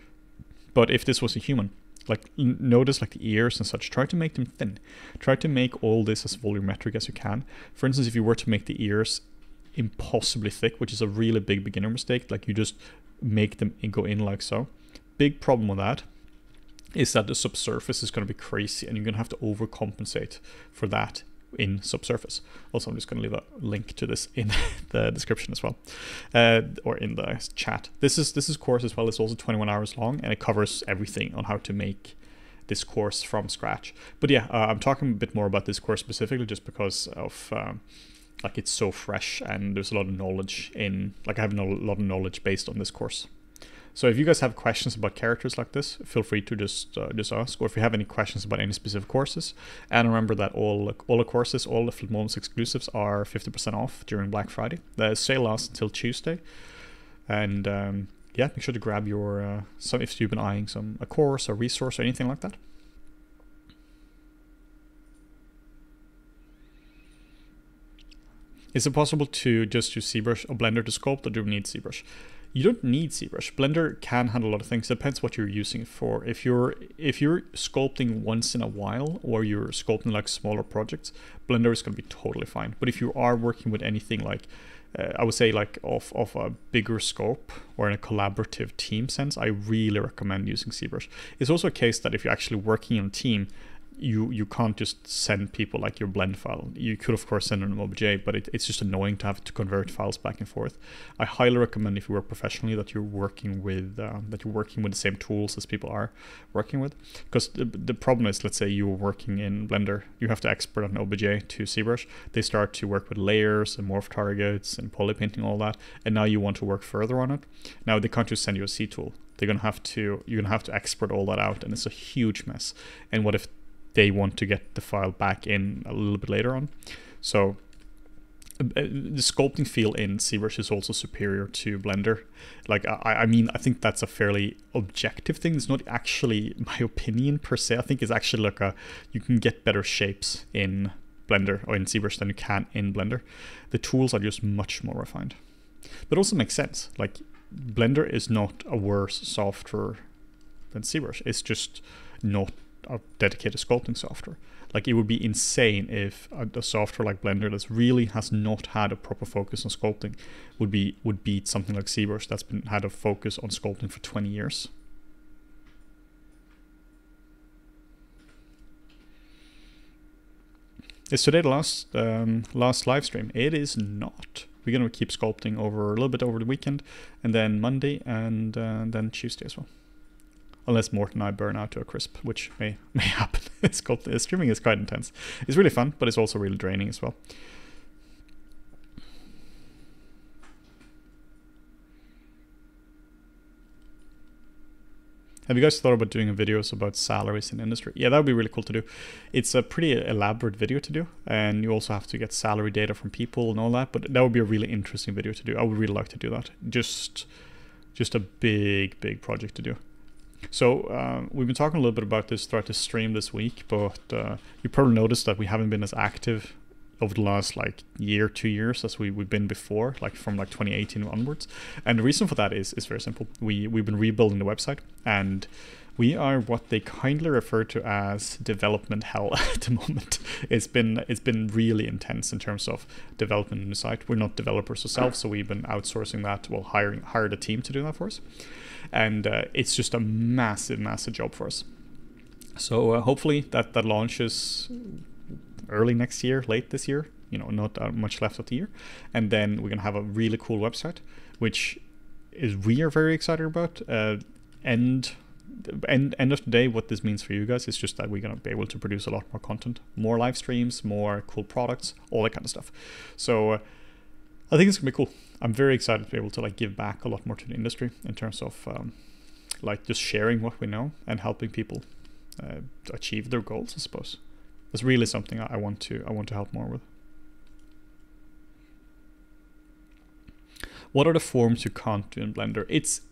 but if this was a human, like notice like the ears and such, try to make them thin. Try to make all this as volumetric as you can. For instance, if you were to make the ears impossibly thick, which is a really big beginner mistake, like you just make them go in like so. Big problem with that is that the subsurface is going to be crazy and you're going to have to overcompensate for that in subsurface. Also, I'm just going to leave a link to this in [laughs] the description as well, uh, or in the chat. This is this is course as well. It's also 21 hours long, and it covers everything on how to make this course from scratch. But yeah, uh, I'm talking a bit more about this course specifically just because of um, like it's so fresh and there's a lot of knowledge in like I have a lot of knowledge based on this course. So if you guys have questions about characters like this, feel free to just uh, just ask. Or if you have any questions about any specific courses, and remember that all all the courses, all the FlippedNormals exclusives are 50% off during Black Friday. The sale lasts until Tuesday, and um, yeah, make sure to grab your uh, some if you've been eyeing some a course or resource or anything like that. Is it possible to just use ZBrush or Blender to sculpt, or do we need ZBrush? you don't need ZBrush. Blender can handle a lot of things. It depends what you're using for. If you're if you're sculpting once in a while or you're sculpting like smaller projects, Blender is going to be totally fine. But if you are working with anything like uh, I would say like of, of a bigger scope or in a collaborative team sense, I really recommend using ZBrush. It's also a case that if you're actually working in a team, you you can't just send people like your blend file. You could of course send an OBJ, but it, it's just annoying to have to convert files back and forth. I highly recommend if you work professionally that you're working with um, that you're working with the same tools as people are working with. Because the, the problem is, let's say you're working in Blender, you have to export an OBJ to ZBrush. They start to work with layers and morph targets and poly painting all that, and now you want to work further on it. Now they can't just send you a ZTool they're gonna have to you're gonna have to export all that out and it's a huge mess and what if they want to get the file back in a little bit later on. So uh, uh, the sculpting feel in ZBrush is also superior to Blender. Like, I, I mean, I think that's a fairly objective thing. It's not actually [laughs] my opinion per se. I think it's actually like a, you can get better shapes in Blender or in ZBrush than you can in Blender. The tools are just much more refined. But also makes sense. Like, Blender is not a worse software than ZBrush. It's just not a dedicated sculpting software. Like it would be insane if a, a, software like Blender that really has not had a proper focus on sculpting would be would beat something like ZBrush that's been had a focus on sculpting for 20 years. Is today the last um, last live stream? It is not. We're gonna keep sculpting over a little bit over the weekend, and then Monday, and uh, then Tuesday as well unless Morten and I burn out to a crisp, which may [laughs] may happen. it's called, The streaming is quite intense. It's really fun, but it's also really draining as well. Have you guys thought about doing videos about salaries in industry? Yeah, that would be really cool to do. It's a pretty elaborate video to do, and you also have to get salary data from people and all that. But that would be a really interesting video to do. I would really like to do that. Just, just a big, big project to do. So uh, we've been talking a little bit about this throughout the stream this week, but uh, you probably noticed that we haven't been as active over the last like year, two years as we, we've been before, like from like 2018 onwards. And the reason for that is is very simple. We we've been rebuilding the website and we are what they kindly refer to as development hell [laughs] at the moment. It's been it's been really intense in terms of development in the site. We're not developers ourselves, so we've been outsourcing that, well hiring hired a team to do that for us and uh, it's just a massive, massive job for us. So uh, hopefully that that launches early next year, late this year. You know, not uh, much left of the year, and then we're gonna have a really cool website, which is we are very excited about. Uh, end end end of the day, what this means for you guys is just that we're gonna be able to produce a lot more content, more live streams, more cool products, all that kind of stuff. So. Uh, I think it's gonna be cool. I'm very excited to be able to like give back a lot more to the industry in terms of um, like just sharing what we know and helping people uh, achieve their goals. I suppose that's really something I want to I want to help more with. What are the forms you can't do in Blender? It's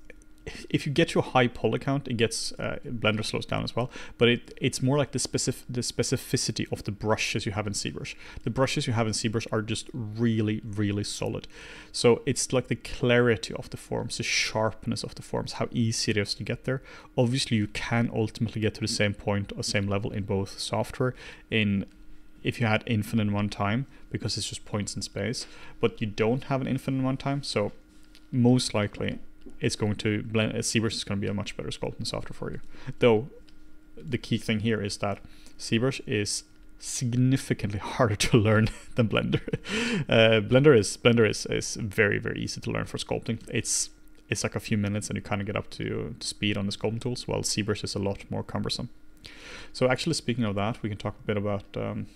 if you get a high poly count, it gets uh, Blender slows down as well. But it it's more like the specific the specificity of the brushes you have in ZBrush. The brushes you have in ZBrush are just really really solid. So it's like the clarity of the forms, the sharpness of the forms, how easy it is to get there. Obviously, you can ultimately get to the same point or same level in both software in if you had infinite one time because it's just points in space, but you don't have an infinite one time, so most likely it's going to blend uh, ZBrush is going to be a much better sculpting software for you. Though the key thing here is that ZBrush is significantly [laughs] harder to learn [laughs] than Blender. [laughs] Uh, Blender is Blender is, is very very easy to learn for sculpting. It's it's like a few minutes and you kind of get up to, speed on the sculpting tools, while ZBrush is a lot more cumbersome. So actually speaking of that, we can talk a bit about um,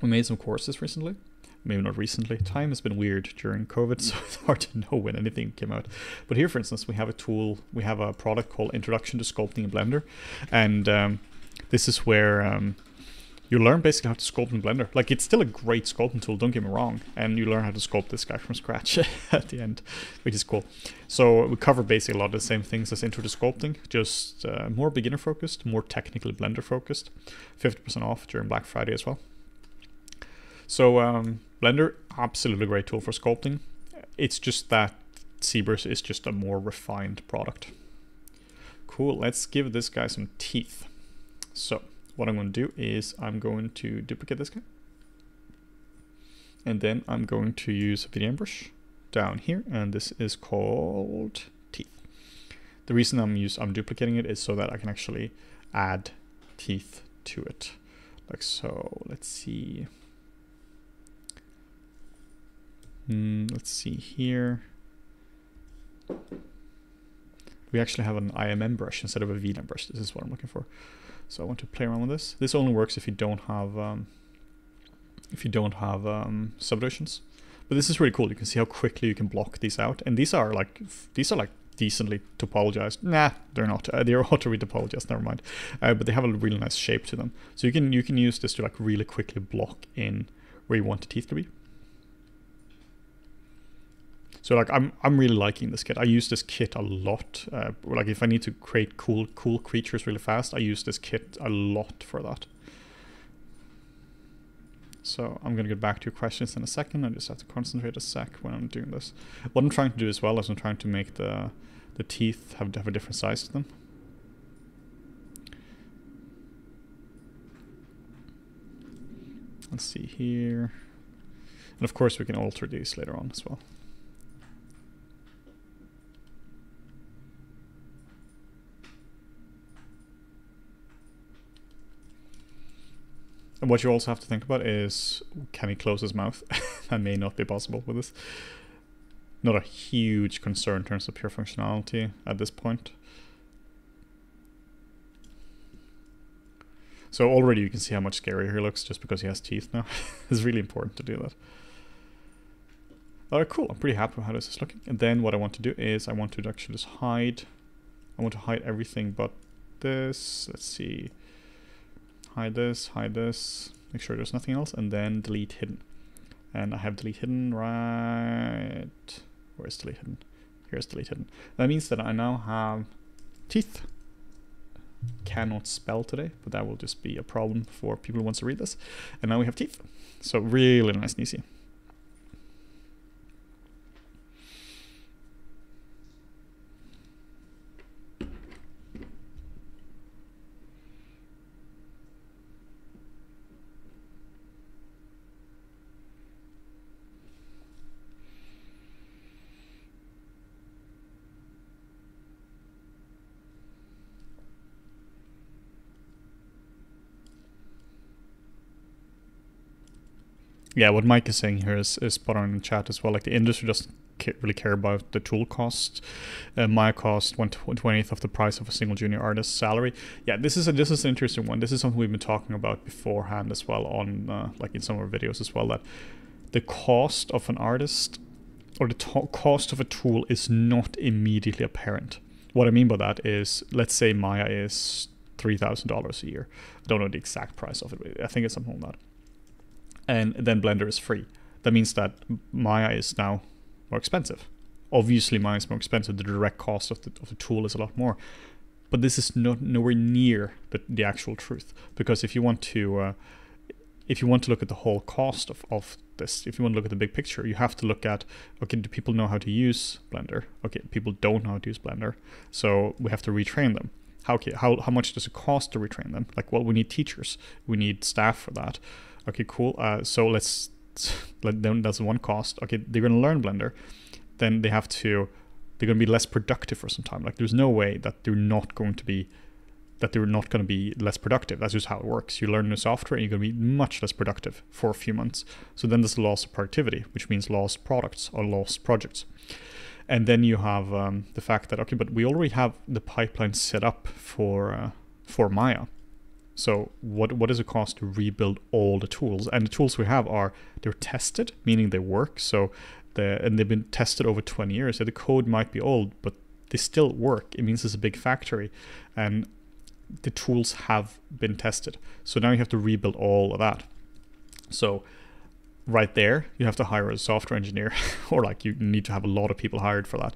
we made some courses recently maybe not recently. Time has been weird during COVID, [laughs] so it's hard to know when anything came out. But here, for instance, we have a tool, we have a product called Introduction to Sculpting in Blender, and um, this is where um, you learn basically how to sculpt in Blender. Like it's still a great sculpting tool, don't get me wrong, and you learn how to sculpt this guy from scratch [laughs] at the end, which is cool. So we cover basically a lot of the same things as Intro to Sculpting, just uh, more beginner focused, more technically Blender focused. 50% off during Black Friday as well. So um, Blender, absolutely great tool for sculpting. It's just that ZBrush is just a more refined product. Cool, let's give this guy some teeth. So what I'm going to do is I'm going to duplicate this guy. And then I'm going to use a VDM brush down here, and this is called teeth. The reason I'm use I'm duplicating it is so that I can actually add teeth to it. Like so, let's see. Mm, let's see here. We actually have an IMM brush instead of a VDM brush. This is what I'm looking for. So I want to play around with this. This only works if you don't have um, if you don't have um, subdivisions. But this is really cool. You can see how quickly you can block these out, and these are like these are like decently topologized. Nah, they're not. Uh, they're [laughs] auto retopologized. Never mind. Uh, but they have a really nice shape to them. So you can you can use this to like really quickly block in where you want the teeth to be. So like I'm I'm really liking this kit. I use this kit a lot. Uh, like if I need to create cool cool creatures really fast, I use this kit a lot for that. So I'm gonna get back to your questions in a second. I just have to concentrate a sec when I'm doing this. What I'm trying to do as well is I'm trying to make the the teeth have, have a different size to them. Let's see here. And of course we can alter these later on as well. What you also have to think about is, can he close his mouth? [laughs] that may not be possible with this. Not a huge concern in terms of pure functionality at this point. So already you can see how much scarier he looks just because he has teeth now. [laughs] it's really important to do that. Alright, cool. I'm pretty happy with how this is looking. And then what I want to do is I want to actually just hide. I want to hide everything but this. Let's see hide this, hide this, make sure there's nothing else, and then delete hidden. And I have delete hidden right... Where's delete hidden? Here's delete hidden. That means that I now have teeth. Cannot spell today, but that will just be a problem for people who want to read this. And now we have teeth. So really nice and easy. Yeah, what Mike is saying here is, is spot on in chat as well. Like the industry doesn't really care about the tool cost. Uh, my cost one twentieth of the price of a single junior artist's salary. Yeah, this is a this is an interesting one. This is something we've been talking about beforehand as well on uh, like in some of our videos as well. That the cost of an artist or the cost of a tool is not immediately apparent. What I mean by that is, let's say Maya is three thousand dollars a year. I don't know the exact price of it. I think it's something like that. And then Blender is free. That means that Maya is now more expensive. Obviously, Maya is more expensive. The direct cost of the of the tool is a lot more. But this is not nowhere near the, the actual truth. Because if you want to, uh, if you want to look at the whole cost of, of this, if you want to look at the big picture, you have to look at okay, do people know how to use Blender? Okay, people don't know how to use Blender, so we have to retrain them how, okay, how, how much does it cost to retrain them? Like, well, we need teachers, we need staff for that. Okay, cool. Uh, so let's [laughs] let them. That's one cost. Okay, they're gonna learn Blender, then they have to. They're gonna be less productive for some time. Like, there's no way that they're not going to be that they're not to be less productive. That's just how it works. You learn new software and you're to be much less productive for a few months. So then there's a loss of productivity, which means lost products or lost projects. And then you have um, the fact that okay, but we already have the pipeline set up for uh, for Maya. So what what does it cost to rebuild all the tools? And the tools we have are they're tested, meaning they work. So the and they've been tested over 20 years. So the code might be old, but they still work. It means it's a big factory, and the tools have been tested. So now you have to rebuild all of that. So right there, you have to hire a software engineer, [laughs] or like you need to have a lot of people hired for that.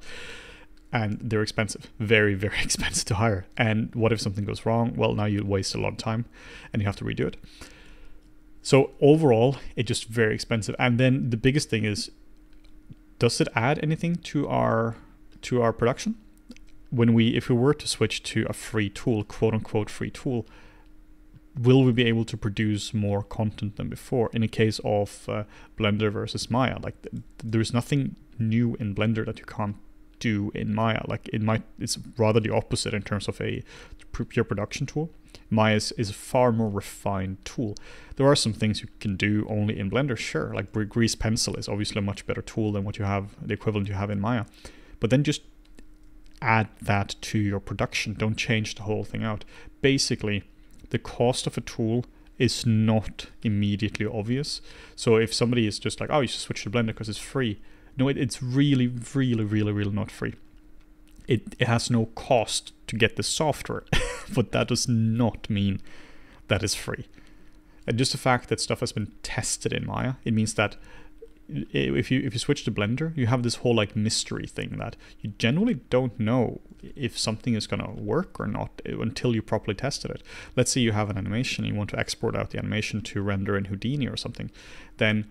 And they're expensive, very, very [laughs] expensive to hire. And what if something goes wrong? Well, now you waste a lot of time and you have to redo it. So overall, it's just very expensive. And then the biggest thing is, does it add anything to our to our production? When we, if we were to switch to a free tool, quote unquote free tool, will we be able to produce more content than before in a case of uh, blender versus maya like th- there's nothing new in blender that you can't do in maya like it might it's rather the opposite in terms of a pure production tool maya is, is a far more refined tool there are some things you can do only in blender sure like grease pencil is obviously a much better tool than what you have the equivalent you have in maya but then just add that to your production don't change the whole thing out basically the cost of a tool is not immediately obvious. So if somebody is just like, oh, you should switch to Blender because it's free. No, it, it's really, really, really, really not free. It, it has no cost to get the software, [laughs] but that does not mean that is free. And just the fact that stuff has been tested in Maya, it means that if you if you switch to Blender, you have this whole like mystery thing that you generally don't know if something is gonna work or not uh, until you properly tested it. Let's say you have an animation, you want to export out the animation to render in Houdini or something, then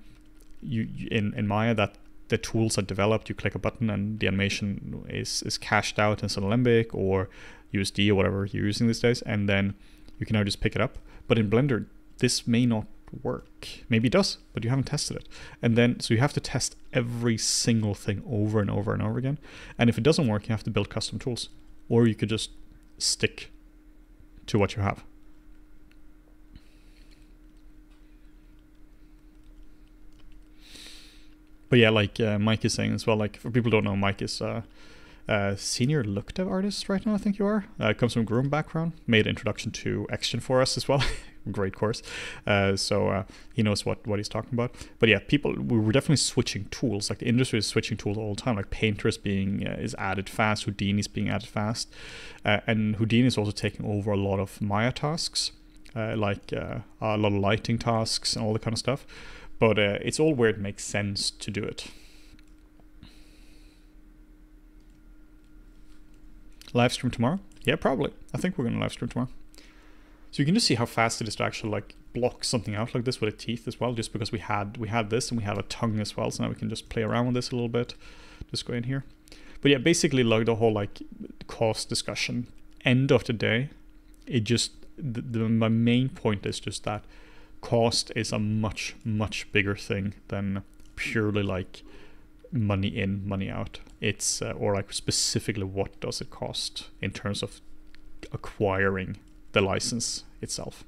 you in in Maya that the tools are developed, you click a button and the animation is is cached out in Alembic or USD or whatever you're using these days, and then you can now just pick it up. But in Blender, this may not work. Maybe it does, but you haven't tested it. And then, so you have to test every single thing over and over and over again. And if it doesn't work, you have to build custom tools. Or you could just stick to what you have. But yeah, like uh, Mike is saying as well, like for people who don't know, Mike is a senior look dev artist right now, I think you are. Uh, comes from Groom background, made introduction to Action for us as well. [laughs] great course. Uh, so uh, he knows what, what he's talking about. But yeah, people we were definitely switching tools. Like the industry is switching tools all the time. Like Painter is being is added fast. Houdini is being added fast, and Houdini is also taking over a lot of Maya tasks, uh, like uh, a lot of lighting tasks and all that kind of stuff. But uh, it's all where it makes sense to do it. Live stream tomorrow? Yeah, probably. I think we're gonna live stream tomorrow. So you can just see how fast it is to actually like block something out like this with a teeth as well, just because we had we had this and we had a tongue as well. So now we can just play around with this a little bit. Just go in here. But yeah, basically like the whole like cost discussion. End of the day, it just the, the my main point is just that cost is a much much bigger thing than purely like money in money out it's uh, or like specifically what does it cost in terms of acquiring the license itself.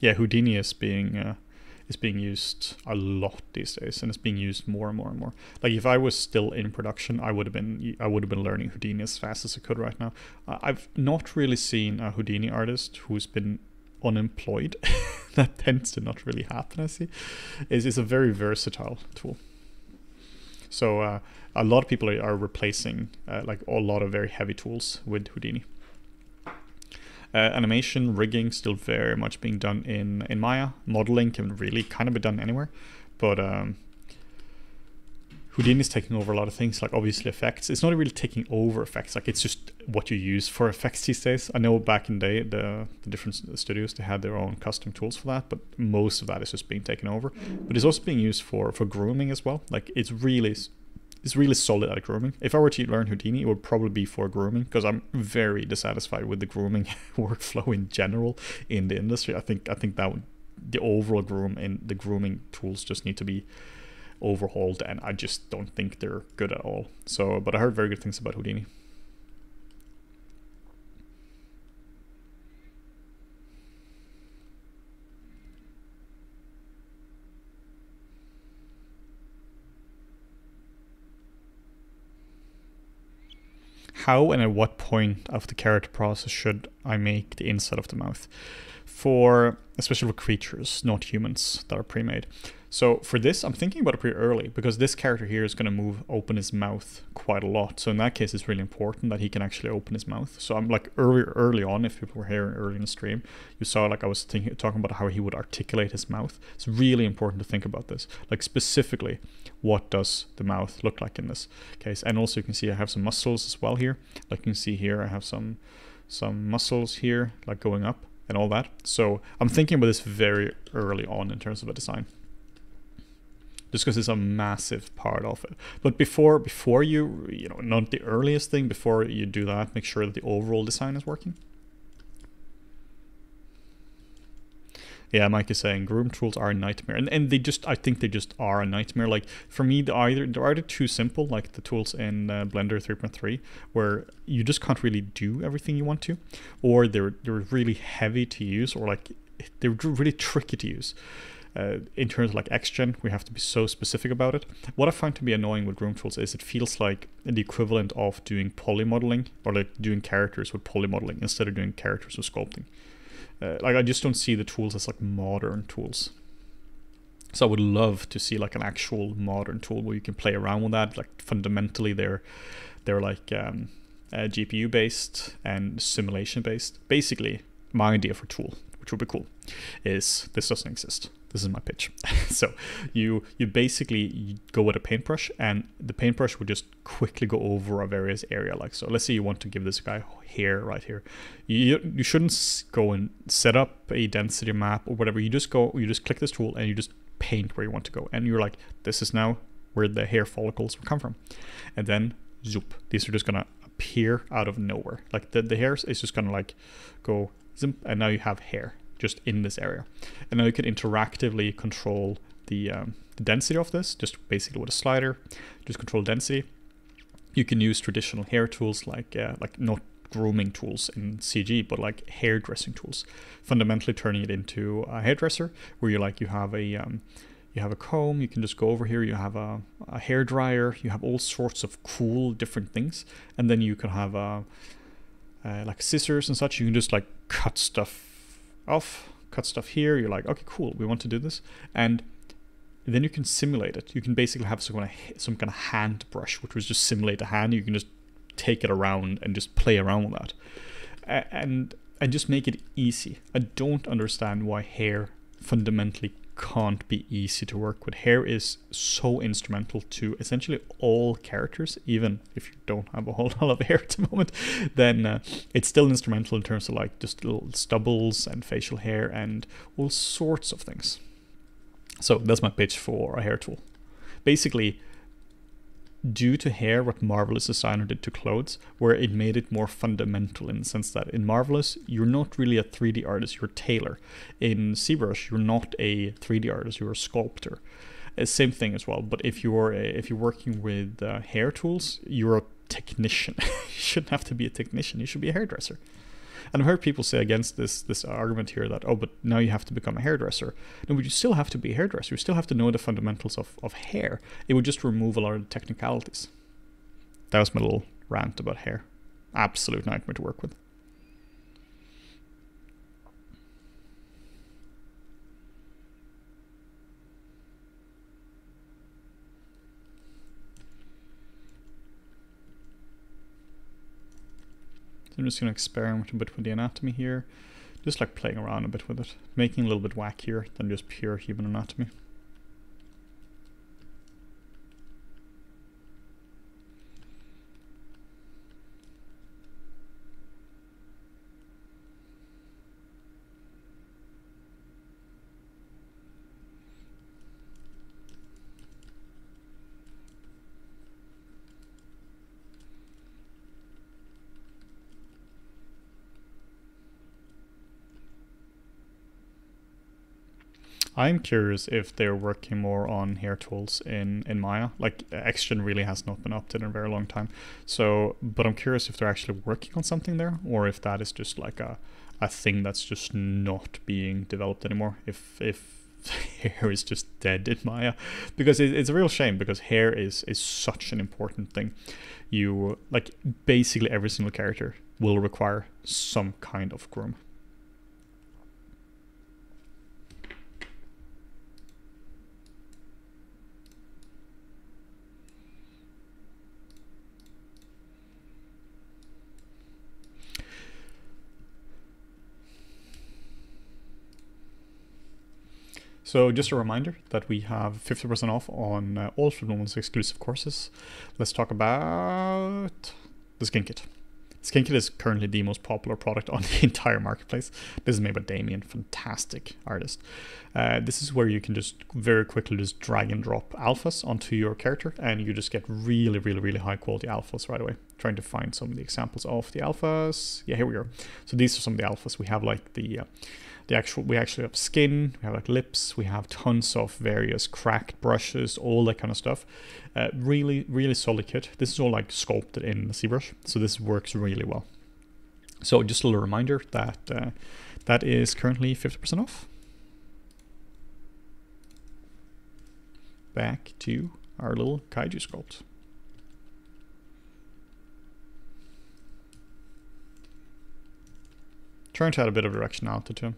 Yeah, Houdini is being uh, is being used a lot these days, and it's being used more and more and more. Like if I was still in production, I would have been I would have been learning Houdini as fast as I could right now. I've not really seen a Houdini artist who's been unemployed. [laughs] that tends to not really happen. I see. Is is a very versatile tool. So uh, a lot of people are replacing uh, like a lot of very heavy tools with Houdini. Uh, animation, rigging, still very much being done in, in Maya. Modeling can really kind of be done anywhere. But um, Houdini is taking over a lot of things, like obviously effects. It's not really taking over effects, like it's just what you use for effects these days. I know back in the day, the, the different studios, they had their own custom tools for that, but most of that is just being taken over. But it's also being used for, for grooming as well. Like it's really is really solid at grooming. If I were to learn Houdini, it would probably be for grooming because I'm very dissatisfied with the grooming [laughs] workflow in general in the industry. I think I think that would, the overall groom and the grooming tools just need to be overhauled, and I just don't think they're good at all. So, but I heard very good things about Houdini. How and at what point of the character process should I make the inside of the mouth for especially for creatures, not humans that are pre-made. So for this, I'm thinking about it pretty early because this character here is going to move, open his mouth quite a lot. So in that case, it's really important that he can actually open his mouth. So I'm like early, early on, if people were here early in the stream, you saw like I was thinking, talking about how he would articulate his mouth. It's really important to think about this. Like specifically, what does the mouth look like in this case? And also you can see I have some muscles as well here. Like you can see here, I have some some muscles here, like going up and all that. So I'm thinking about this very early on in terms of a design just because it's a massive part of it. But before before you you know not the earliest thing before you do that, make sure that the overall design is working. Yeah, Mike is saying groom tools are a nightmare, and and they just I think they just are a nightmare. Like for me, they're either they're either too simple, like the tools in uh, Blender 3.3, where you just can't really do everything you want to, or they're they're really heavy to use, or like they're really tricky to use uh, in terms of like XGen, we have to be so specific about it. What I find to be annoying with Groom Tools is it feels like the equivalent of doing poly modeling or like doing characters with poly modeling instead of doing characters with sculpting. Uh, like I just don't see the tools as like modern tools. So I would love to see like an actual modern tool where you can play around with that. Like fundamentally, they're they're like um, uh, GPU based and simulation based. Basically, my idea for tool, which would be cool, is this doesn't exist this is my pitch. [laughs] so you you basically go with a paintbrush and the paintbrush will just quickly go over a various area. Like so, let's say you want to give this guy hair right here. You you shouldn't go and set up a density map or whatever. You just go, you just click this tool and you just paint where you want to go. And you're like, this is now where the hair follicles will come from. And then zoop, these are just gonna appear out of nowhere. Like the, the hairs is just gonna like go and now you have hair just in this area. And now you can interactively control the, um, the density of this, just basically with a slider, just control density. You can use traditional hair tools like uh, like not grooming tools in CG, but like hairdressing tools. Fundamentally turning it into a hairdresser, where you like you have a um, you have a comb. You can just go over here. You have a, a hair dryer. You have all sorts of cool different things, and then you can have a uh, like scissors and such. You can just like cut stuff off, cut stuff here. You're like, okay, cool, we want to do this. And then you can simulate it. You can basically have some kind of, some kind of hand brush, which was just simulate a hand. You can just take it around and just play around with that. And and just make it easy. I don't understand why hair fundamentally can't be easy to work with. Hair is so instrumental to essentially all characters, even if you don't have a whole [laughs] lot of hair at the moment, then uh, it's still instrumental in terms of like just little stubbles and facial hair and all sorts of things. So that's my pitch for a hair tool. Basically, due to hair what Marvelous Designer did to clothes, where it made it more fundamental in the sense that in Marvelous, you're not really a 3D artist, you're a tailor. In ZBrush, you're not a 3D artist, you're a sculptor. Uh, same thing as well, but if you're a, if you're working with uh, hair tools, you're a technician. [laughs] you shouldn't have to be a technician, you should be a hairdresser. And I've heard people say against this this argument here that, oh, but now you have to become a hairdresser. No, but you still have to be a hairdresser. You still have to know the fundamentals of, of hair. It would just remove a lot of the technicalities. That was my little rant about hair. Absolute nightmare to work with. I'm just going to experiment a bit with the anatomy here. Just like playing around a bit with it. Making a little bit wackier than just pure human anatomy. I'm curious if they're working more on hair tools in, in Maya. Like Xgen really has not been updated in a very long time. So, but I'm curious if they're actually working on something there, or if that is just like a a thing that's just not being developed anymore. If if [laughs] hair is just dead in Maya, because it, it's a real shame because hair is is such an important thing. You like basically every single character will require some kind of groom. So just a reminder that we have 50% off on uh, all Fluid exclusive courses. Let's talk about the skin kit. Skin kit is currently the most popular product on [laughs] the entire marketplace. This is made by Damien, fantastic artist. Uh, this is where you can just very quickly just drag and drop alphas onto your character and you just get really, really, really high quality alphas right away. Trying to find some of the examples of the alphas. Yeah, here we are. So these are some of the alphas. We have like the uh, the actual we actually have skin we have like lips we have tons of various cracked brushes all that kind of stuff. Uh, really really solid kit. This is all like sculpted in the ZBrush so this works really well. So just a little reminder that uh, that is currently 50% off. Back to our little kaiju sculpt trying to add a bit of directionality to him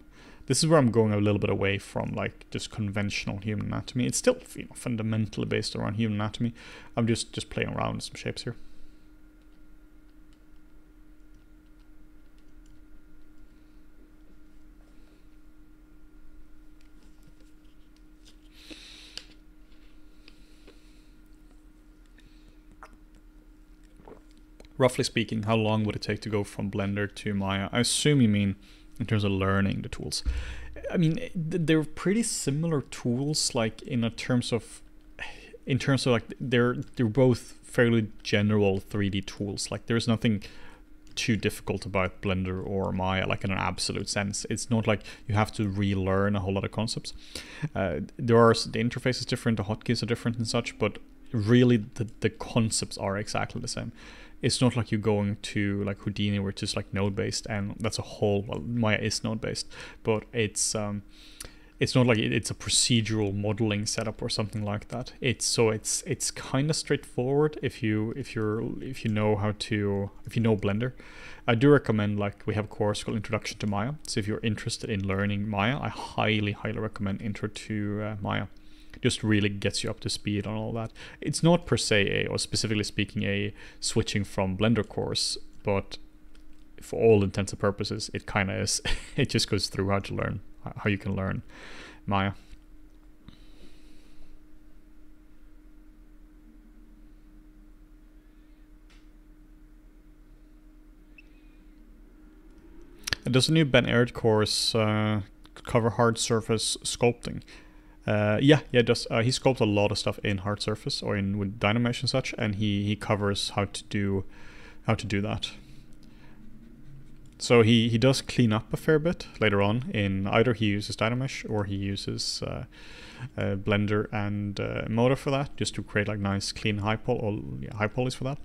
this is where I'm going a little bit away from like just conventional human anatomy. It's still you know fundamentally based around human anatomy. I'm just just playing around with some shapes here. Roughly speaking, how long would it take to go from Blender to Maya? I assume you mean in terms of learning the tools. I mean, they're pretty similar tools, like in terms of, in terms of like they're they're both fairly general 3D tools. Like there's nothing too difficult about Blender or Maya, like in an absolute sense. It's not like you have to relearn a whole lot of concepts. Uh, there are the interface is different, the hotkeys are different and such, but really the the concepts are exactly the same it's not like you're going to like Houdini where it's just like node based and that's a whole well Maya is node based but it's um it's not like it's a procedural modeling setup or something like that. It's so it's it's kind of straightforward if you if you're if you know how to if you know blender. I do recommend like we have a course called introduction to maya so if you're interested in learning maya i highly highly recommend intro to uh, maya just really gets you up to speed on all that. It's not per se a, or specifically speaking, a switching from Blender course, but for all intents and purposes, it kind of is. [laughs] it just goes through how to learn, how you can learn Maya. Does a new Ben Erdt course uh, cover hard surface sculpting? Uh, yeah, yeah, does. Uh, he sculpts a lot of stuff in hard surface or in with Dynamesh and such, and he he covers how to do how to do that. So he he does clean up a fair bit later on. In either he uses Dynamesh or he uses uh, Blender and uh, Modo for that, just to create like nice clean high poly or yeah, high polys for that.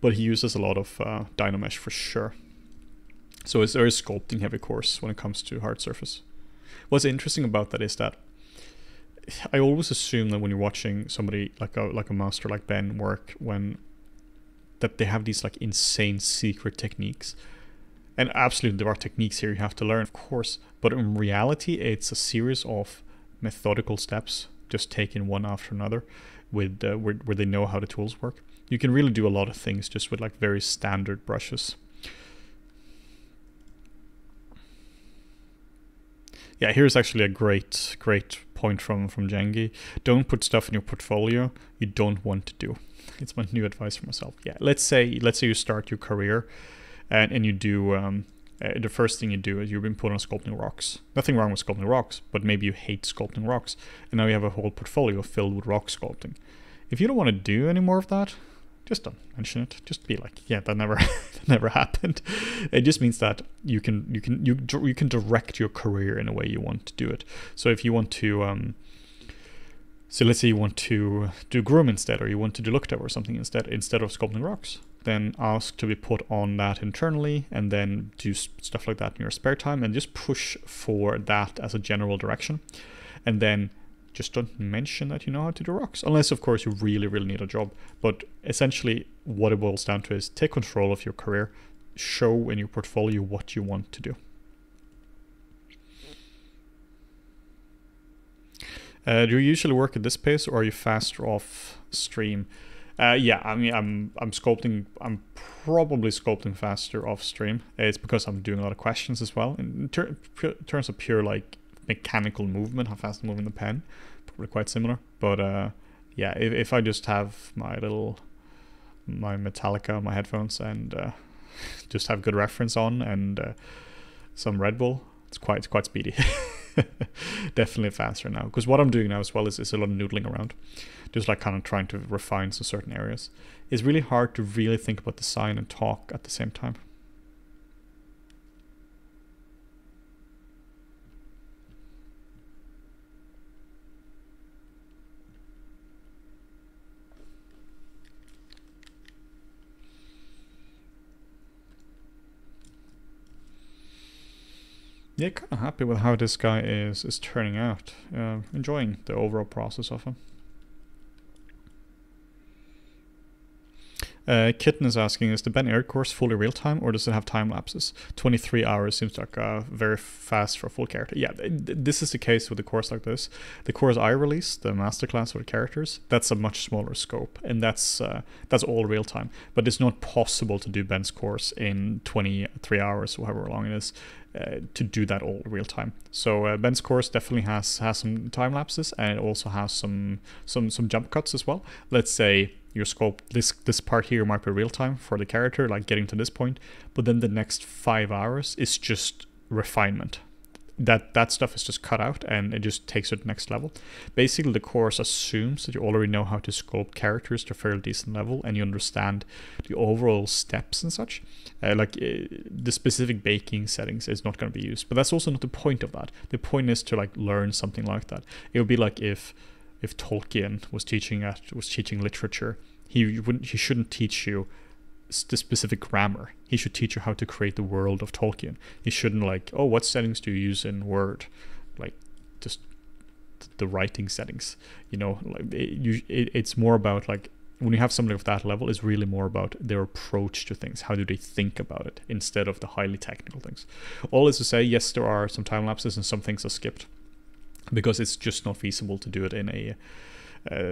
But he uses a lot of uh, Dynamesh for sure. So it's very sculpting heavy course when it comes to hard surface. What's interesting about that is that I always assume that when you're watching somebody like a like a master like Ben work, when that they have these like insane secret techniques. And absolutely there are techniques here you have to learn, of course, but in reality it's a series of methodical steps just taken one after another with uh, where, where they know how the tools work. You can really do a lot of things just with like very standard brushes. Yeah, here's actually a great, great point from from Jengi. Don't put stuff in your portfolio you don't want to do. It's my new advice for myself. Yeah, let's say let's say you start your career, and and you do um, uh, the first thing you do is you've been put on sculpting rocks. Nothing wrong with sculpting rocks, but maybe you hate sculpting rocks, and now you have a whole portfolio filled with rock sculpting. If you don't want to do any more of that, just don't mention it. Just be like, yeah, that never, [laughs] that never happened. It just means that you can you can you you can direct your career in a way you want to do it. So if you want to, um, so let's say you want to do groom instead, or you want to do look or something instead instead of sculpting rocks, then ask to be put on that internally, and then do stuff like that in your spare time, and just push for that as a general direction, and then just don't mention that you know how to do rocks, unless of course you really, really need a job. But essentially, what it boils down to is take control of your career, show in your portfolio what you want to do. Uh, do you usually work at this pace, or are you faster off stream? Uh, yeah, I mean, I'm I'm sculpting. I'm probably sculpting faster off stream. It's because I'm doing a lot of questions as well. In ter- terms of pure like mechanical movement, how fast I'm moving the pen, probably quite similar. But uh, yeah, if, if I just have my little my Metallica, my headphones, and uh, [laughs] just have good reference on and uh, some Red Bull, it's quite it's quite speedy. [laughs] Definitely faster now because what I'm doing now as well is, is a lot of noodling around, just like kind of trying to refine some certain areas. It's really hard to really think about design and talk at the same time. Yeah, kind of happy with how this guy is is turning out. Uh, enjoying the overall process of him. Uh, Kitten is asking, is the Ben Erdt course fully real time or does it have time lapses? 23 hours seems like uh, very fast for a full character. Yeah, this is the case with a course like this. The course I released, the masterclass for the characters, that's a much smaller scope and that's uh, that's all real time. But it's not possible to do Ben's course in 23 hours however long it is. Uh, to do that all real time. So uh, Ben's course definitely has has some time lapses and it also has some some some jump cuts as well. Let's say your scope this this part here might be real time for the character, like getting to this point, but then the next five hours is just refinement that that stuff is just cut out and it just takes it to the next level. Basically, the course assumes that you already know how to sculpt characters to a fairly decent level and you understand the overall steps and such. Uh, like uh, the specific baking settings is not going to be used, but that's also not the point of that. The point is to like learn something like that. It would be like if if Tolkien was teaching at was teaching literature, he wouldn't he shouldn't teach you the specific grammar. He should teach you how to create the world of Tolkien. He shouldn't like, oh, what settings do you use in Word? Like, just the writing settings. You know, like it, you, it, it's more about like when you have somebody of that level, it's really more about their approach to things. How do they think about it instead of the highly technical things? All is to say, yes, there are some time lapses and some things are skipped because it's just not feasible to do it in a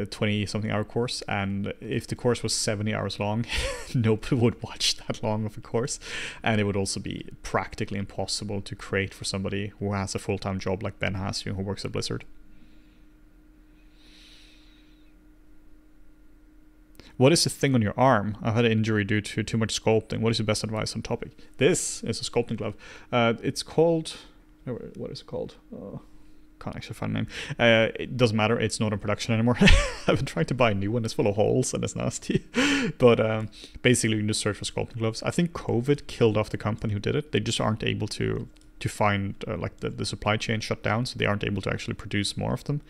20 something hour course and if the course was 70 hours long [laughs] nobody would watch that long of a course and it would also be practically impossible to create for somebody who has a full-time job like ben has who works at blizzard What is the thing on your arm? I've had an injury due to too much sculpting. What is your best advice on topic? This is a sculpting glove. Uh, it's called. What is it called? Uh, can't actually find a name. Uh, it doesn't matter. It's not in production anymore. [laughs] I've been trying to buy a new one. It's full of holes and it's nasty. [laughs] but um, basically, you can just search for sculpting gloves. I think COVID killed off the company who did it. They just aren't able to to find uh, like the, the supply chain shut down, so they aren't able to actually produce more of them.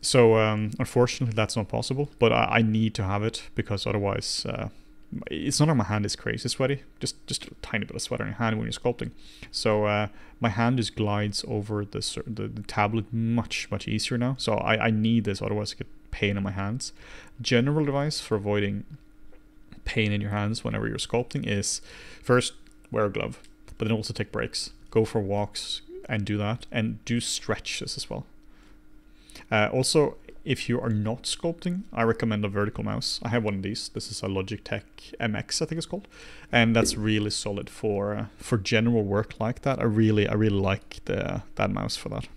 So um, unfortunately, that's not possible. But I, I, need to have it because otherwise, uh, it's not on my hand is crazy sweaty, just just a tiny bit of sweat on your hand when you're sculpting. So uh, my hand just glides over the, the, the tablet much much easier now. So I, I need this, otherwise I get pain in my hands. General advice for avoiding pain in your hands whenever you're sculpting is first wear a glove, but then also take breaks. Go for walks and do that, and do stretches as well. Uh, also, if you are not sculpting, I recommend a vertical mouse. I have one of these. This is a Logitech MX, I think it's called, and that's really solid for uh, for general work like that. I really I really like the that mouse for that.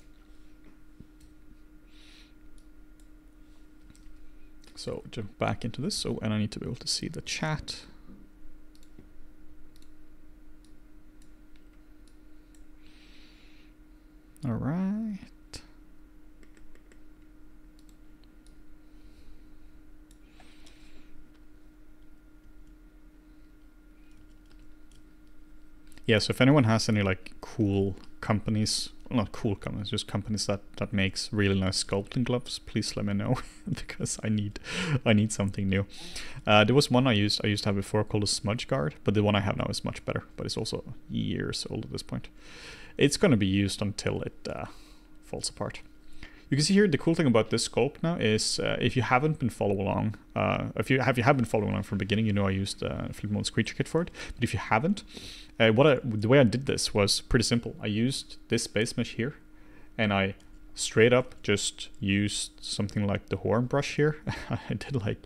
So jump back into this. So and I need to be able to see the chat. All right. Yeah, so if anyone has any like cool companies, not cool companies, just companies that that makes really nice sculpting gloves, please let me know [laughs] because I need I need something new. Uh, there was one I used I used to have before called a smudge guard, but the one I have now is much better, but it's also years old at this point. It's going to be used until it uh, falls apart. You can see here the cool thing about this sculpt now is uh, if you haven't been following along, uh, if you have you have been following along from the beginning, you know I used uh, Flipmode's creature kit for it. But if you haven't, uh, what I, the way I did this was pretty simple. I used this base mesh here, and I straight up just used something like the horn brush here. [laughs] I did like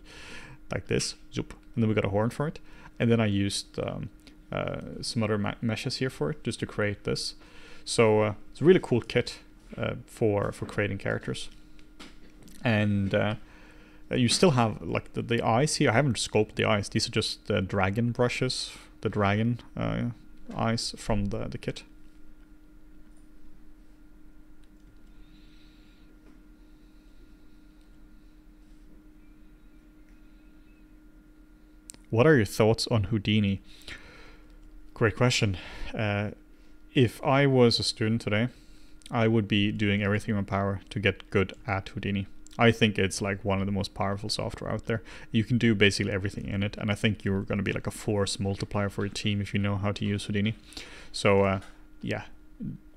like this, zoop, and then we got a horn for it. And then I used um, uh, some other meshes here for it just to create this. So uh, it's a really cool kit uh, for for creating characters. And uh, you still have like the, the eyes here. I haven't sculpted the eyes. These are just the dragon brushes, the dragon uh, eyes from the, the kit. What are your thoughts on Houdini? Great question. Uh, if I was a student today, I would be doing everything in my power to get good at Houdini. I think it's like one of the most powerful software out there. You can do basically everything in it, and I think you're going to be like a force multiplier for your team if you know how to use Houdini. So uh, yeah,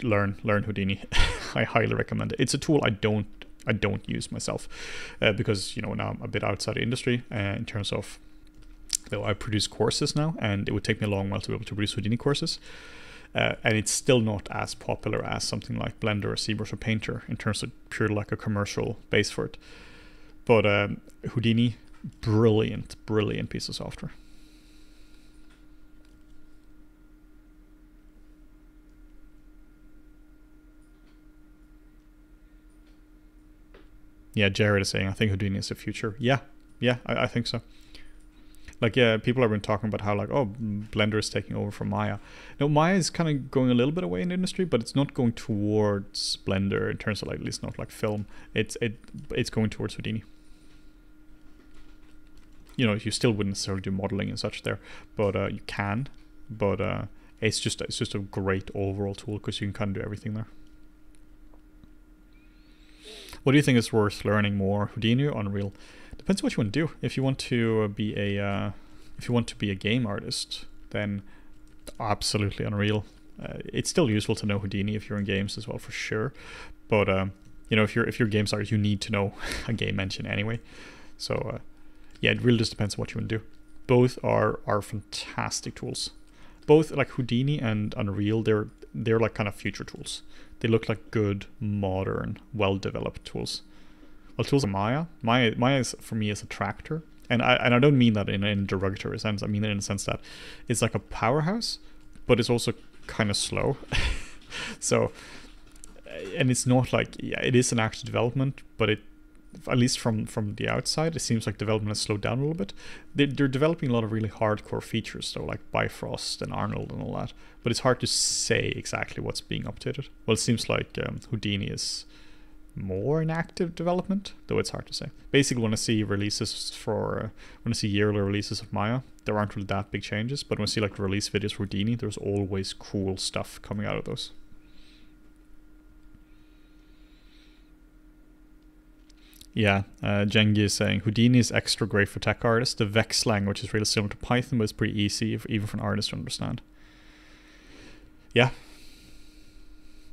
learn learn Houdini. [laughs] I highly recommend it. It's a tool I don't I don't use myself uh, because you know now I'm a bit outside the industry uh, in terms of though I produce courses now, and it would take me a long while to be able to produce Houdini courses uh, and it's still not as popular as something like Blender or ZBrush or Painter in terms of pure like a commercial base for it. But um, Houdini, brilliant, brilliant piece of software. Yeah, Jared is saying, I think Houdini is the future. Yeah, yeah, I, I think so like yeah people have been talking about how like oh blender is taking over from maya. No maya is kind of going a little bit away in the industry but it's not going towards blender in terms of like at least not like film. It's it it's going towards houdini. You know you still wouldn't necessarily do modeling and such there but uh, you can but uh, it's just it's just a great overall tool because you can kind of do everything there. What do you think is worth learning more houdini or unreal depends what you want to do. If you want to be a uh, if you want to be a game artist, then absolutely Unreal. Uh, it's still useful to know Houdini if you're in games as well, for sure. But um, you know, if you're if you're a games artist, you need to know [laughs] a game engine anyway. So uh, yeah, it really just depends on what you want to do. Both are are fantastic tools. Both like Houdini and Unreal, they're they're like kind of future tools. They look like good, modern, well-developed tools. Well, tools are Maya. Maya, Maya is for me is a tractor, and I and I don't mean that in a derogatory sense. I mean it in the sense that it's like a powerhouse, but it's also kind of slow. [laughs] so, and it's not like yeah, it is an active development, but it at least from from the outside, it seems like development has slowed down a little bit. They, they're developing a lot of really hardcore features, though, like Bifrost and Arnold and all that. But it's hard to say exactly what's being updated. Well, it seems like um, Houdini is more in active development, though it's hard to say. Basically, when I see releases for, uh, when I see yearly releases of Maya, there aren't really that big changes, but when I see like release videos for Dini, there's always cool stuff coming out of those. Yeah, uh, Jengi is saying Houdini is extra great for tech artists. The Vex language is really similar to Python, but it's pretty easy if, even for an artist to understand. Yeah.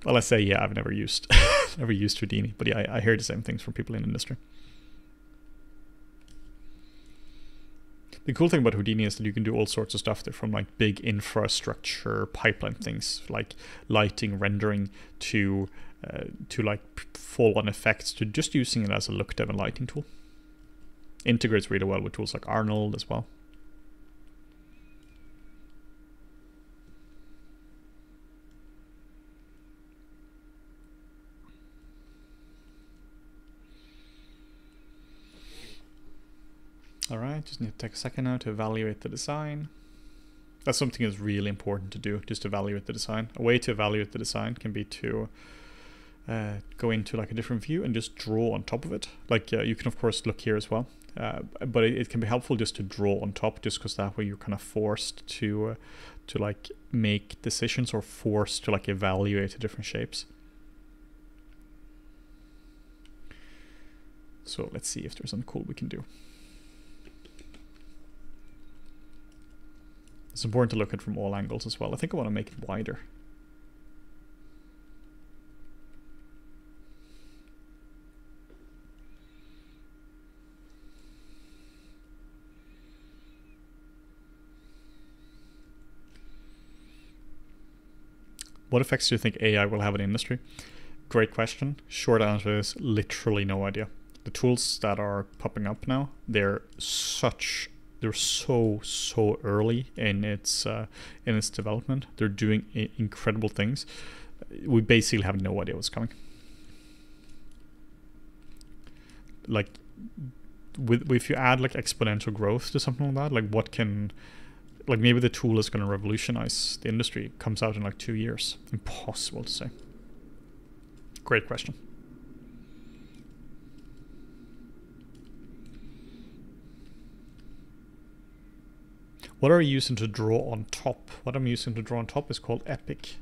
Well, I say yeah. I've never used [laughs] never used Houdini, but yeah, I, I hear the same things from people in industry. The cool thing about Houdini is that you can do all sorts of stuff there, from like big infrastructure pipeline things like lighting, rendering, to uh, to like fall on effects, to just using it as a look dev and lighting tool. Integrates really well with tools like Arnold as well. Alright, just need to take a second now to evaluate the design. That's something that's really important to do, just evaluate the design. A way to evaluate the design can be to uh, go into like a different view and just draw on top of it. Like uh, you can of course look here as well, uh, but it, it, can be helpful just to draw on top, just because that way you're kind of forced to uh, to like make decisions or forced to like evaluate the different shapes. So let's see if there's something cool we can do. It's important to look at from all angles as well. I think I want to make it wider. What effects do you think AI will have the industry? Great question. Short answer is literally no idea. The tools that are popping up now, they're such they're so so early in its uh, in its development. They're doing incredible things. We basically have no idea what's coming. Like with if you add like exponential growth to something like that, like what can like maybe the tool is going to revolutionize the industry. It comes out in like two years. Impossible to say. Great question. What are you using to draw on top? What I'm using to draw on top is called Epic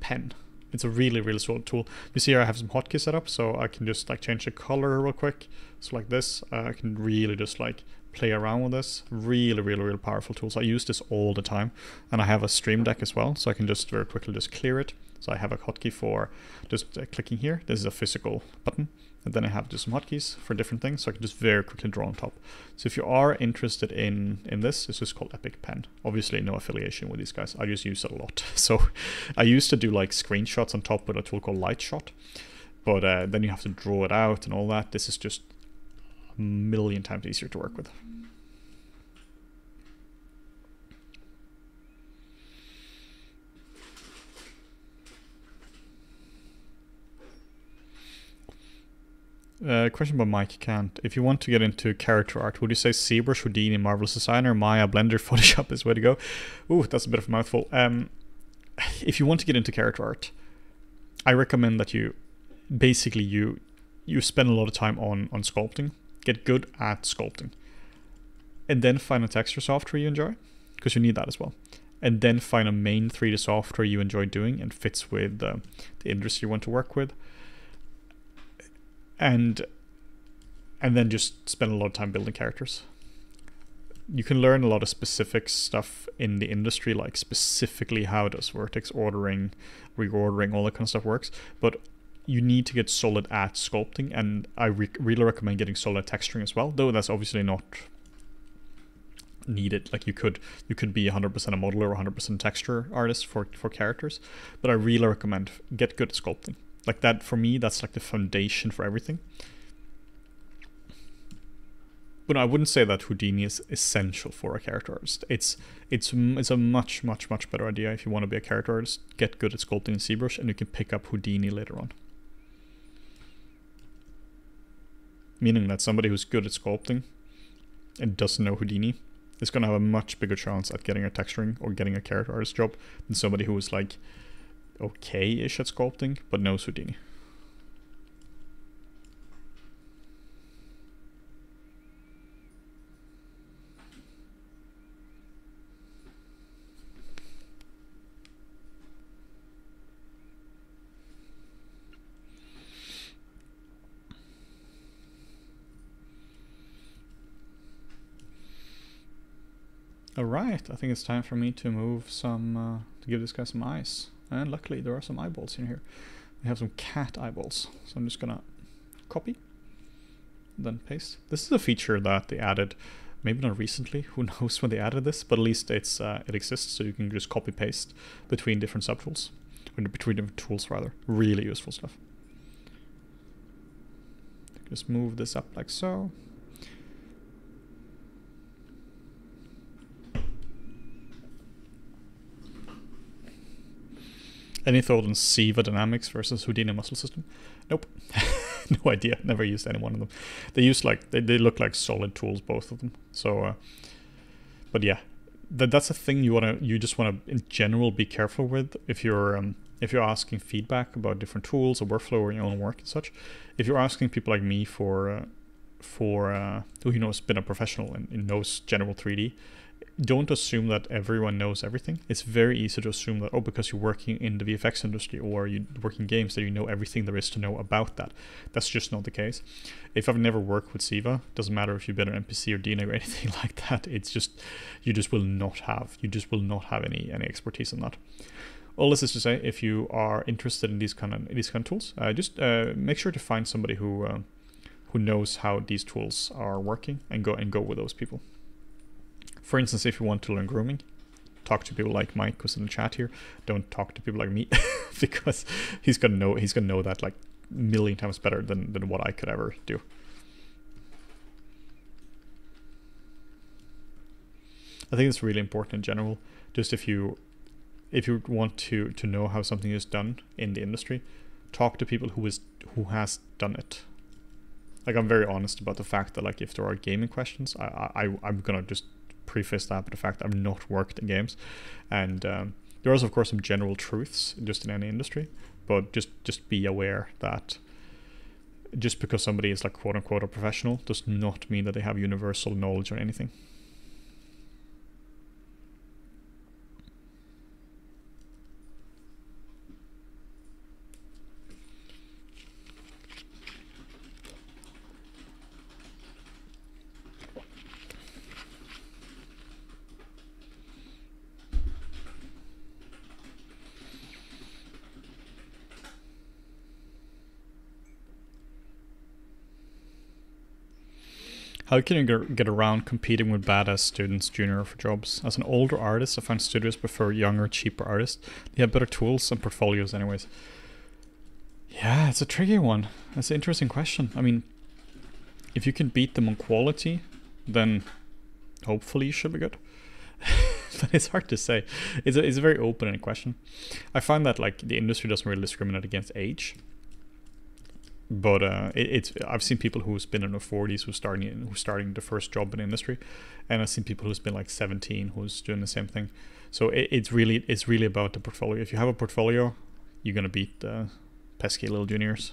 Pen. It's a really, really solid tool. You see here I have some hotkeys set up, so I can just like change the color real quick. So like this, uh, I can really just like play around with this. Really, really, really powerful tools. I use this all the time. And I have a Stream Deck as well, so I can just very quickly just clear it. So I have a hotkey for just uh, clicking here. This is a physical button. And then I have just some hotkeys for different things, so I can just very quickly draw on top. So if you are interested in, in this, this is called Epic Pen. Obviously no affiliation with these guys. I just use it a lot. [laughs] So I used to do like screenshots on top with a tool called Lightshot. But uh, then you have to draw it out and all that. This is just a million times easier to work with. Uh, question by Mike Kant. If you want to get into character art, would you say ZBrush, Houdini, Marvelous Designer, Maya, Blender, [laughs] Photoshop is way to go? Ooh, that's a bit of a mouthful. Um, [laughs] if you want to get into character art, I recommend that you basically you you spend a lot of time on on sculpting, get good at sculpting, and then find a texture software you enjoy, because you need that as well, and then find a main 3D software you enjoy doing and fits with uh, the industry you want to work with and and then just spend a lot of time building characters. You can learn a lot of specific stuff in the industry, like specifically how does vertex ordering, reordering, all that kind of stuff works. But you need to get solid at sculpting, and I re really recommend getting solid texturing as well. Though that's obviously not needed. Like you could you could be 100% a modeler or 100% texture artist for for characters, but I really recommend get good at sculpting. Like that, for me, that's like the foundation for everything. But I wouldn't say that Houdini is essential for a character artist. It's it's it's a much much much better idea if you want to be a character artist. Get good at sculpting in ZBrush, and you can pick up Houdini later on. Meaning that somebody who's good at sculpting and doesn't know Houdini is going to have a much bigger chance at getting a texturing or getting a character artist job than somebody who is like okay-ish at sculpting, but no Houdini. Alright, I think it's time for me to move some, uh, to give this guy some ice. And luckily there are some eyeballs in here. We have some cat eyeballs. So I'm just gonna copy, then paste. This is a feature that they added, maybe not recently, [laughs] who knows when they added this, but at least it's uh, it exists so you can just copy paste between different subtools, or between different tools rather. Really useful stuff. Just move this up like so. Any thought on Ziva Dynamics versus Houdini Muscle System? Nope. [laughs] no idea. Never used any one of them. They use like they, they look like solid tools, both of them. So, uh, but yeah, that that's a thing you wanna you just wanna in general be careful with if you're um, if you're asking feedback about different tools or workflow or your own work and such. If you're asking people like me for uh, for uh, who you know has been a professional and, and knows general 3D, don't assume that everyone knows everything. It's very easy to assume that, oh, because you're working in the VFX industry or you work in games, that you know everything there is to know about that. That's just not the case. If I've never worked with Ziva, doesn't matter if you've been an MPC or DNA or [laughs] anything like that. It's just, you just will not have, you just will not have any, any expertise in that. All this is to say, if you are interested in these kind of these kind of tools, uh, just uh, make sure to find somebody who uh, who knows how these tools are working and go and go with those people. For instance, if you want to learn grooming, talk to people like Mike who's in the chat here. Don't talk to people like me [laughs] because he's gonna know he's gonna know that like a million times better than, than what I could ever do. I think it's really important in general. Just if you if you want to to know how something is done in the industry, talk to people who is who has done it. Like I'm very honest about the fact that like if there are gaming questions, I I I'm gonna just preface that with the fact I've not worked in games, and um, there is of course some general truths just in any industry, but just just be aware that just because somebody is like quote unquote a professional does not mean that they have universal knowledge or anything. How can you get around competing with badass students junior for jobs? As an older artist, I find studios prefer younger, cheaper artists. They have better tools and portfolios anyways. Yeah, it's a tricky one. That's an interesting question. I mean, if you can beat them on quality, then hopefully you should be good. [laughs] but it's hard to say. It's a, it's a very open-ended question. I find that like the industry doesn't really discriminate against age but uh, it, it's I've seen people who's been in their forties who's starting who's starting the first job in the industry, and I've seen people who's been like seventeen who's doing the same thing. So it, it's really it's really about the portfolio. If you have a portfolio, you're gonna beat the pesky little juniors.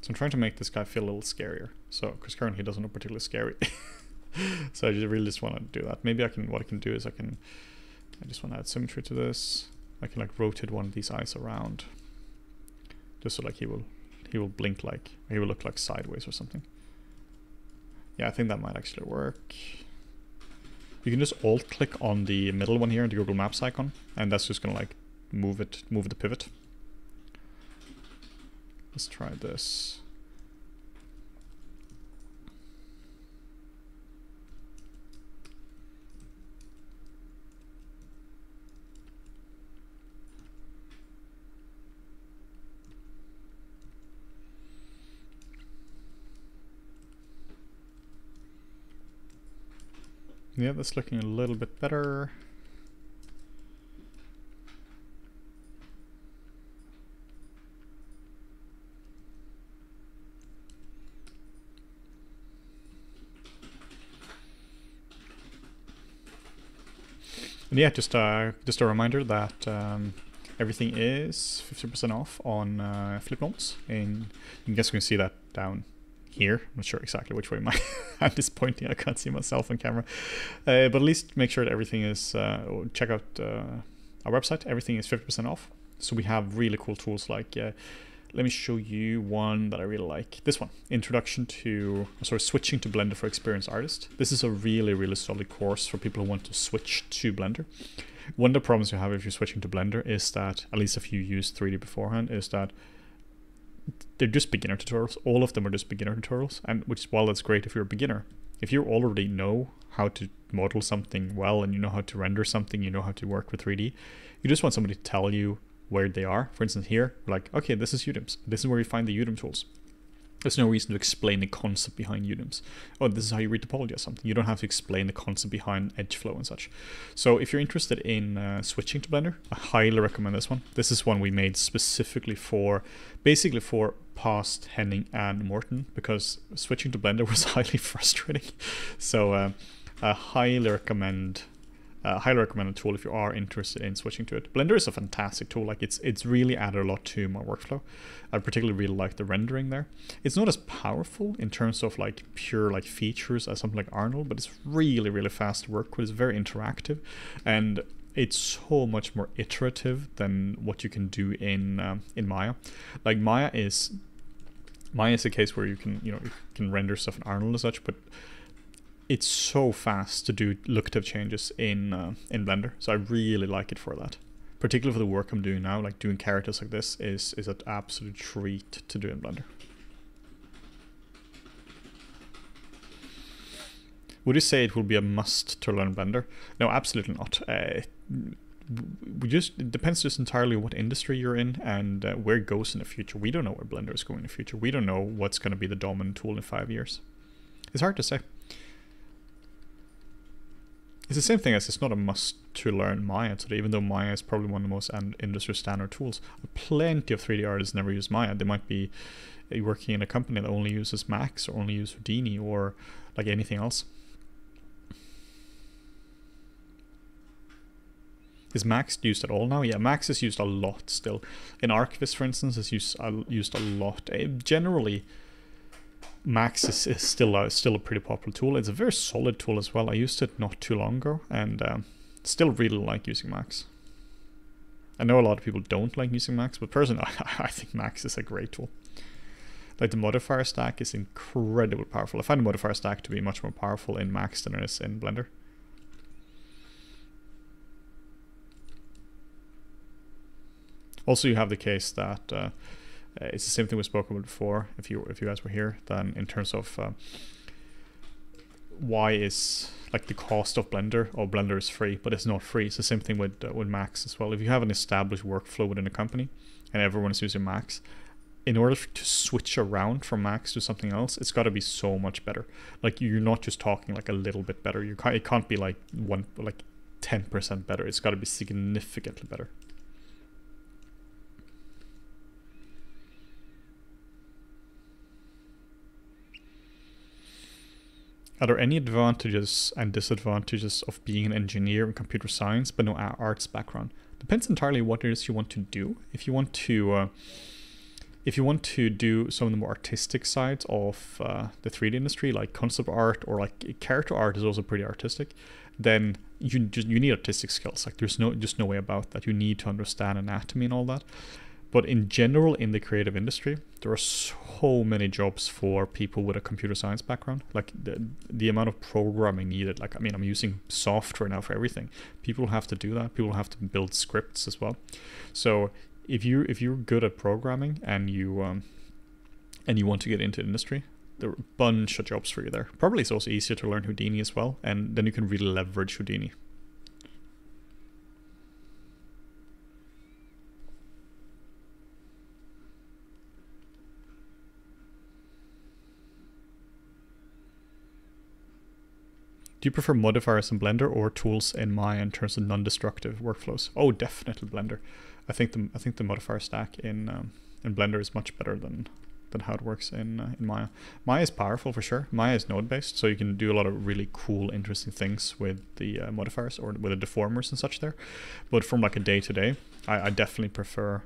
So I'm trying to make this guy feel a little scarier. So because currently he doesn't look particularly scary. [laughs] so I just really just want to do that. Maybe I can what I can do is I can I just want to add symmetry to this. I can like rotate one of these eyes around. Just so like he will he will blink like he will look like sideways or something. Yeah, I think that might actually work. You can just alt click on the middle one here, the Google Maps icon, and that's just gonna like move it move the pivot. Let's try this. Yeah, that's looking a little bit better. And yeah, just uh, just a reminder that um, everything is 50% off on uh, FlippedNormals, and you guys can see that down here. I'm not sure exactly which way my [laughs] hand is pointing. I can't see myself on camera. Uh, but at least make sure that everything is, uh, check out uh, our website. Everything is 50% off. So we have really cool tools like uh, let me show you one that I really like. This one, Introduction to, sorry, Switching to Blender for Experienced Artists. This is a really, really solid course for people who want to switch to Blender. One of the problems you have if you're switching to Blender is that, at least if you use 3D beforehand, is that they're just beginner tutorials. All of them are just beginner tutorials, and which is while that's great if you're a beginner, if you already know how to model something well and you know how to render something, you know how to work with 3D, you just want somebody to tell you where they are. For instance, here, like, okay, this is UDIMs. This is where you find the UDIM tools. There's no reason to explain the concept behind UDIMs. Oh, this is how you read topology or something. You don't have to explain the concept behind edge flow and such. So if you're interested in uh, switching to Blender, I highly recommend this one. This is one we made specifically for, basically for past Henning and Morten because switching to Blender [laughs] was highly [laughs] frustrating. So uh, I highly recommend uh, highly recommended tool if you are interested in switching to it. Blender is a fantastic tool. Like it's it's really added a lot to my workflow. I particularly really like the rendering there. It's not as powerful in terms of like pure like features as something like Arnold, but it's really really fast to work with. It's very interactive, and it's so much more iterative than what you can do in um, in Maya. Like Maya is Maya is a case where you can you know you can render stuff in Arnold and such, but it's so fast to do locative changes in uh, in Blender. So I really like it for that. Particularly for the work I'm doing now, like doing characters like this is is an absolute treat to do in Blender. Would you say it will be a must to learn Blender? No, absolutely not. Uh, we just it depends just entirely what industry you're in and uh, where it goes in the future. We don't know where Blender is going in the future. We don't know what's going to be the dominant tool in five years. It's hard to say. It's the same thing as it's not a must to learn Maya today, even though Maya is probably one of the most industry standard tools. Plenty of 3D artists never use Maya. They might be uh, working in a company that only uses Max or only use Houdini or like anything else. Is Max used at all now? Yeah, Max is used a lot still. In Archviz, for instance, is used uh, used a lot. Uh, generally, Max is, is still a, still a pretty popular tool. It's a very solid tool as well. I used it not too long ago and um, still really like using Max. I know a lot of people don't like using Max, but personally, I, [laughs] I think Max is a great tool. Like the modifier stack is incredibly powerful. I find the modifier stack to be much more powerful in Max than it is in Blender. Also, you have the case that uh, uh, it's the same thing we spoke about before. If you if you guys were here, then in terms of uh, why is like the cost of Blender or Blender is free, but it's not free. It's the same thing with uh, with Max as well. If you have an established workflow within a company and everyone is using Max, in order to switch around from Max to something else, it's got to be so much better. Like you're not just talking like a little bit better. You can't. It can't be like one like ten percent better. It's got to be significantly better. Are there any advantages and disadvantages of being an engineer in computer science but no arts background? Depends entirely what it is you want to do. If you want to, uh, if you want to do some of the more artistic sides of uh, the 3D industry, like concept art or like character art is also pretty artistic, then you just you need artistic skills. Like there's no just no way about that. You need to understand anatomy and all that. But in general, in the creative industry, there are so many jobs for people with a computer science background. Like the, the amount of programming needed. Like, I mean, I'm using software now for everything. People have to do that. People have to build scripts as well. So if you if you're good at programming and you um, and you want to get into industry, there are a bunch of jobs for you there. Probably it's also easier to learn Houdini as well, and then you can really leverage Houdini. Do you prefer modifiers in Blender or tools in Maya in terms of non-destructive workflows? Oh, definitely Blender. I think the I think the modifier stack in um, in Blender is much better than than how it works in uh, in Maya. Maya is powerful for sure. Maya is node based, so you can do a lot of really cool, interesting things with the uh, modifiers or with the deformers and such there. But from like a day to day, I, I definitely prefer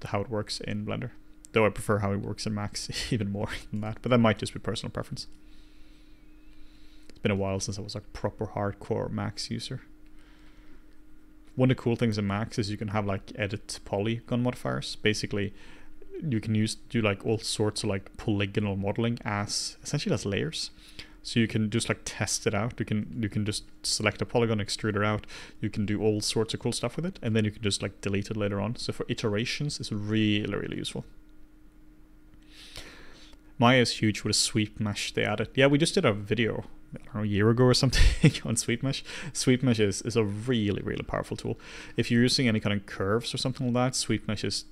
the, how it works in Blender. Though I prefer how it works in Max [laughs] even more than that. But that might just be personal preference been a while since I was like proper hardcore Max user. One of the cool things in Max is you can have like edit polygon modifiers. Basically, you can use do like all sorts of like polygonal modeling as essentially as layers. So you can just like test it out. You can you can just select a polygon, extrude it out. You can do all sorts of cool stuff with it, and then you can just like delete it later on. So for iterations, it's really really useful. Maya is huge with a sweep mesh they added. Yeah, we just did a video I don't know, a year ago or something [laughs] on Sweep Mesh. Sweep Mesh is, is a really, really powerful tool. If you're using any kind of curves or something like that, Sweep Mesh is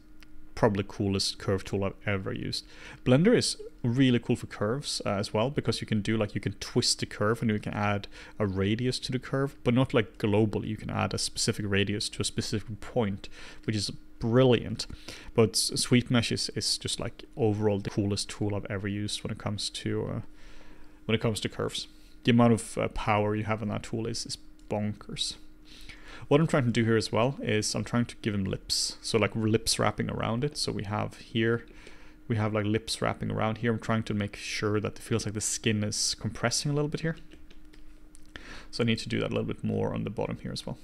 probably coolest curve tool I've ever used. Blender is really cool for curves uh, as well because you can do like you can twist the curve and you can add a radius to the curve, but not like globally You can add a specific radius to a specific point, which is brilliant. But Sweep Mesh is, is just like overall the coolest tool I've ever used when it comes to uh, when it comes to curves the amount of uh, power you have on that tool is, is bonkers. What I'm trying to do here as well is I'm trying to give him lips. So like lips wrapping around it. So we have here, we have like lips wrapping around here. I'm trying to make sure that it feels like the skin is compressing a little bit here. So I need to do that a little bit more on the bottom here as well.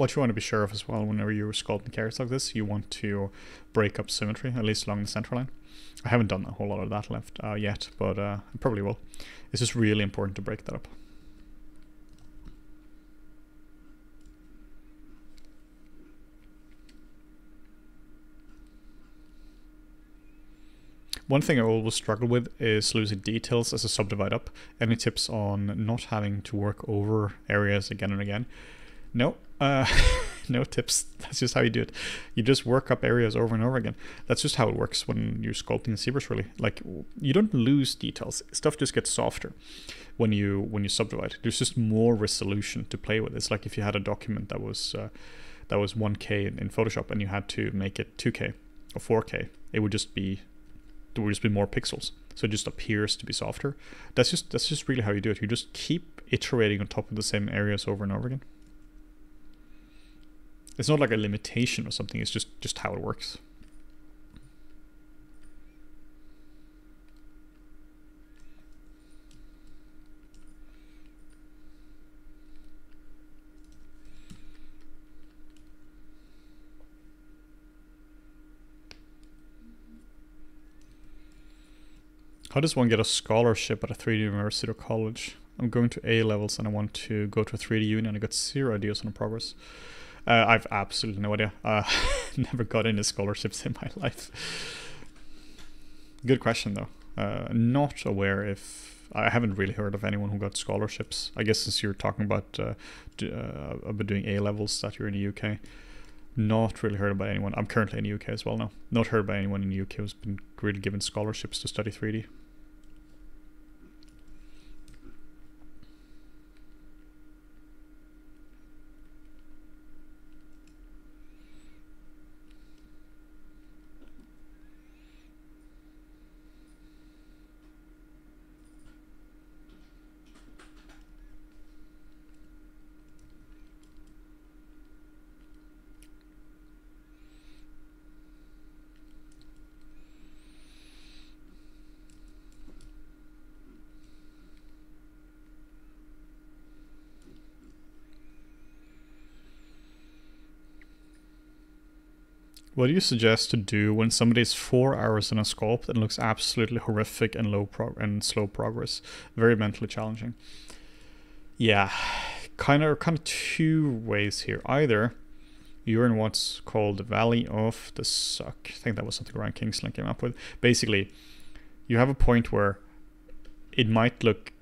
What you want to be sure of as well whenever you're sculpting characters like this, you want to break up symmetry, at least along the center line. I haven't done a whole lot of that left uh, yet, but uh, I probably will. It's just really important to break that up. One thing I always struggle with is losing details as a subdivide up. Any tips on not having to work over areas again and again? No, uh, [laughs] no tips. That's just how you do it. You just work up areas over and over again. That's just how it works when you're sculpting ZBrush. Really, like you don't lose details. Stuff just gets softer when you when you subdivide. There's just more resolution to play with. It's like if you had a document that was uh, that was 1K in, in Photoshop and you had to make it 2K or 4K. It would just be there would just be more pixels. So it just appears to be softer. That's just that's just really how you do it. You just keep iterating on top of the same areas over and over again. It's not like a limitation or something, it's just, just how it works. How does one get a scholarship at a 3D university or college? I'm going to A levels and I want to go to a 3D uni and I got zero ideas on the progress. Uh, I've absolutely no idea. Uh, [laughs] never got any scholarships in my [laughs] life. Good question though. Uh, not aware if I haven't really heard of anyone who got scholarships. I guess since you're talking about uh, uh, about doing A levels that you're in the UK, not really heard about anyone. I'm currently in the UK as well now. Not heard by anyone in the UK who's been really given scholarships to study 3D. What do you suggest to do when somebody's four hours in a sculpt and looks absolutely horrific and low prog and slow progress? Very mentally challenging. Yeah, kind of kind of two ways here. Either you're in what's called the Valley of the Suck. I think that was something Ryan Kingslien came up with. Basically, you have a point where it might look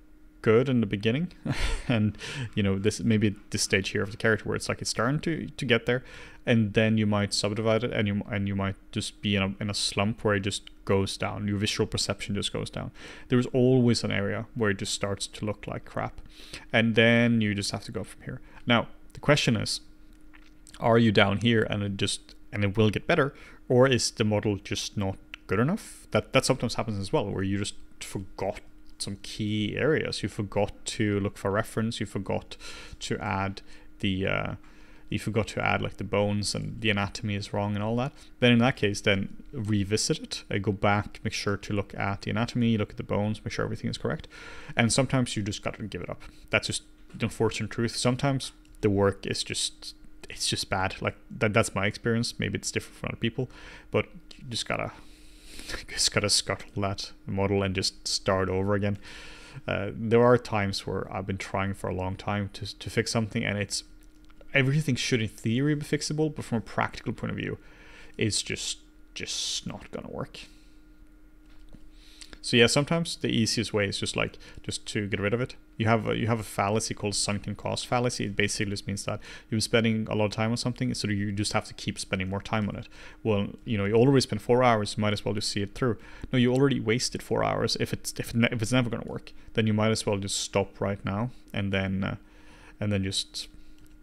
good in the beginning, [laughs] and you know this maybe this stage here of the character where it's like it's starting to to get there, and then you might subdivide it, and you and you might just be in a in a slump where it just goes down. Your visual perception just goes down. There's always an area where it just starts to look like crap, and then you just have to go from here. Now the question is, are you down here and it just and it will get better, or is the model just not good enough? That that sometimes happens as well, where you just forgot some key areas. You forgot to look for reference. You forgot to add the uh, you forgot to add like the bones and the anatomy is wrong and all that. Then in that case, then revisit it. I go back, make sure to look at the anatomy, look at the bones, make sure everything is correct. And sometimes you just got to give it up. That's just the unfortunate truth. Sometimes the work is just it's just bad. Like that that's my experience. Maybe it's different for other people, but you just gotta [laughs] just gotta scuttle that model and just start over again. Uh, there are times where I've been trying for a long time to, to fix something and it's everything should in theory be fixable, but from a practical point of view, it's just just not gonna work. So yeah, sometimes the easiest way is just like just to get rid of it. You have a, you have a fallacy called sunken cost fallacy. It basically just means that you're spending a lot of time on something, so you just have to keep spending more time on it. Well, you know, you already spent four hours, you might as well just see it through. No, you already wasted four hours. If it's if, if it's never going to work, then you might as well just stop right now and then uh, and then just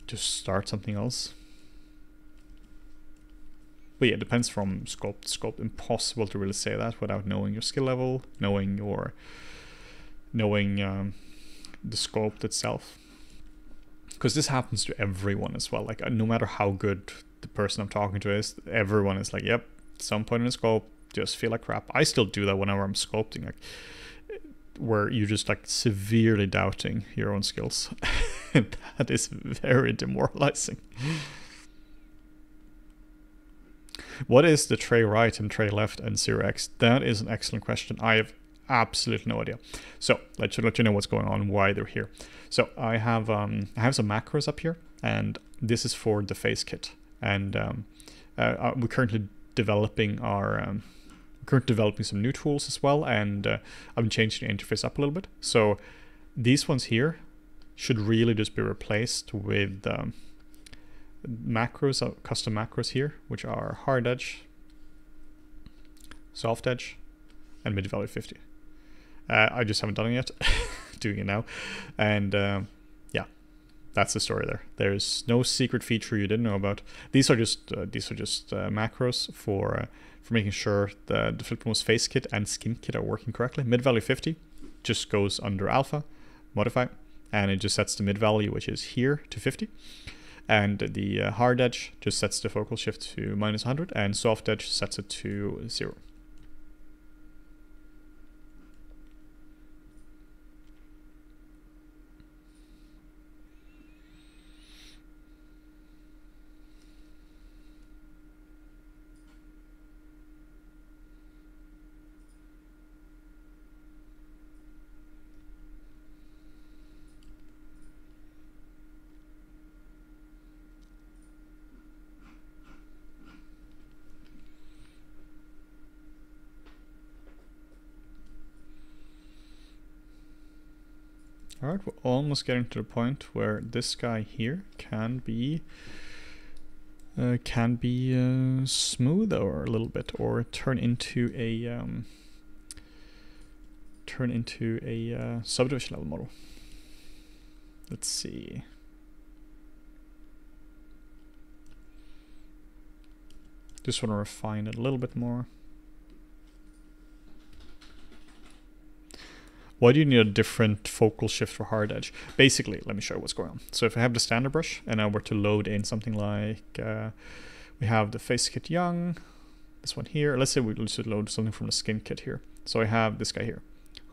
just start something else. But yeah, it depends from scope to scope. Impossible to really say that without knowing your skill level, knowing your knowing um, the sculpt itself. Because this happens to everyone as well. Like uh, no matter how good the person I'm talking to is, everyone is like, "Yep, some point in the sculpt just feel like crap." I still do that whenever I'm sculpting, like where you're just like severely doubting your own skills. [laughs] that is very demoralizing. What is the tray right and tray left and 0x? That is an excellent question. I have absolutely no idea. So let's let you know what's going on, why they're here. So I have um, I have some macros up here, and this is for the face kit. And um, uh, uh we're currently developing our um, currently developing some new tools as well, and uh, I've been changing the interface up a little bit. So these ones here should really just be replaced with um, macros, uh, custom macros here, which are hard edge, soft edge, and mid value 50. Uh, I just haven't done it yet, [laughs] doing it now. And um, yeah, that's the story there. There's no secret feature you didn't know about. These are just uh, these are just uh, macros for uh, for making sure that the FlippedNormals face kit and skin kit are working correctly. Mid value 50 just goes under alpha, modify, and it just sets the mid value, which is here, to 50 and the uh, hard edge just sets the focal shift to minus 100 and soft edge sets it to 0. Alright, we're almost getting to the point where this guy here can be uh, can be uh, smoother a little bit or turn into a um, turn into a uh, subdivision level model. Let's see. Just want to refine it a little bit more. Why do you need a different focal shift for hard edge? Basically, let me show you what's going on. So if I have the standard brush and I were to load in something like, uh, we have the face kit young, this one here. Let's say we should load something from the skin kit here. So I have this guy here.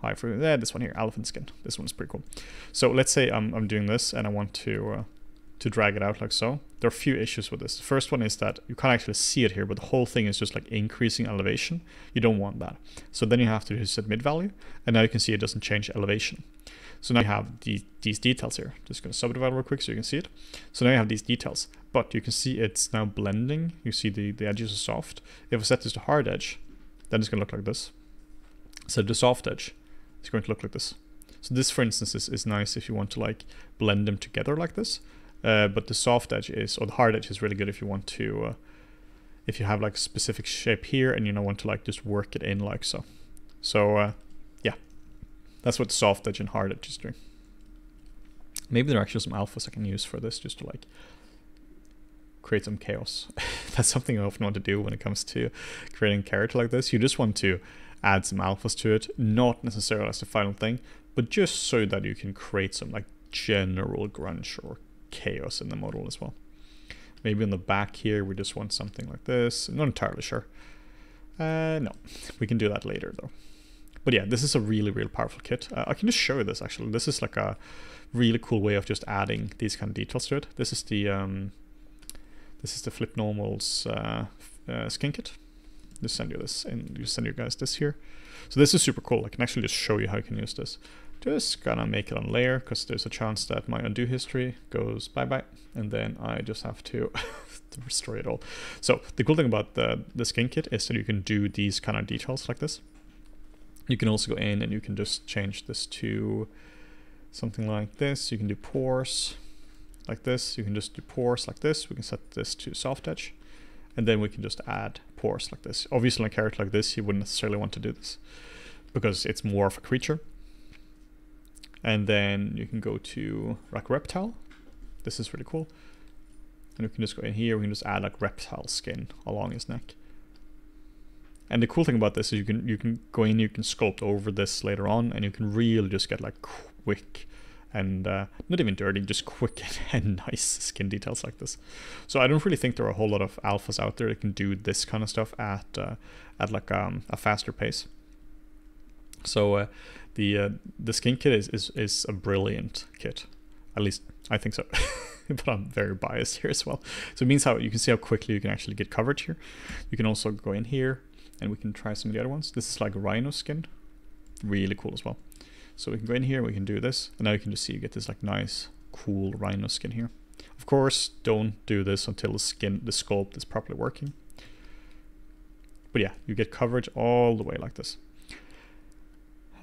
Hi for yeah, this one here, elephant skin. This one's pretty cool. So let's say I'm, I'm doing this and I want to uh, to drag it out like so. There are a few issues with this. The first one is that you can't actually see it here, but the whole thing is just like increasing elevation. You don't want that. So then you have to set mid value, and now you can see it doesn't change elevation. So now you have the, these details here. Just gonna subdivide real quick so you can see it. So now you have these details, but you can see it's now blending. You see the, the edges are soft. If I set this to hard edge, then it's gonna look like this. So the soft edge is going to look like this. So this, for instance, is, is nice if you want to like blend them together like this. Uh, but the soft edge is, or the hard edge is really good if you want to, uh, if you have like a specific shape here and you don't want to like just work it in like so. So uh, yeah, that's what soft edge and hard edge is doing. Maybe there are actually some alphas I can use for this just to like create some chaos. [laughs] That's something I often want to do when it comes to creating a character like this. You just want to add some alphas to it, not necessarily as the final thing, but just so that you can create some like general grunge or chaos in the model as well. Maybe on the back here we just want something like this. I'm not entirely sure. Uh, no, we can do that later though. But yeah, this is a really, really powerful kit. Uh, I can just show you this actually. This is like a really cool way of just adding these kind of details to it. This is the um, this is the FlippedNormals uh, uh, skin kit. Just send you this and you send you guys this here. So this is super cool. I can actually just show you how you can use this. Just gonna make it on layer because there's a chance that my undo history goes bye-bye and then I just have to, [laughs] to restore it all. So the cool thing about the, the skin kit is that you can do these kind of details like this. You can also go in and you can just change this to something like this. You can do pores like this. You can just do pores like this. We can set this to soft edge. And then we can just add pores like this. Obviously, in a character like this, you wouldn't necessarily want to do this because it's more of a creature. And then you can go to like reptile. This is really cool. And we can just go in here, we can just add like reptile skin along his neck. And the cool thing about this is you can you can go in, you can sculpt over this later on, and you can really just get like quick and uh, not even dirty, just quick [laughs] and nice skin details like this. So I don't really think there are a whole lot of alphas out there that can do this kind of stuff at uh, at like um, a faster pace. So uh, the uh, the skin kit is, is is a brilliant kit, at least I think so. [laughs] but I'm very biased here as well. So it means how you can see how quickly you can actually get coverage here. You can also go in here and we can try some of the other ones. This is like rhino skin, really cool as well. So we can go in here, we can do this, and now you can just see you get this like nice, cool rhino skin here. Of course, don't do this until the skin, the sculpt is properly working. But yeah, you get coverage all the way like this.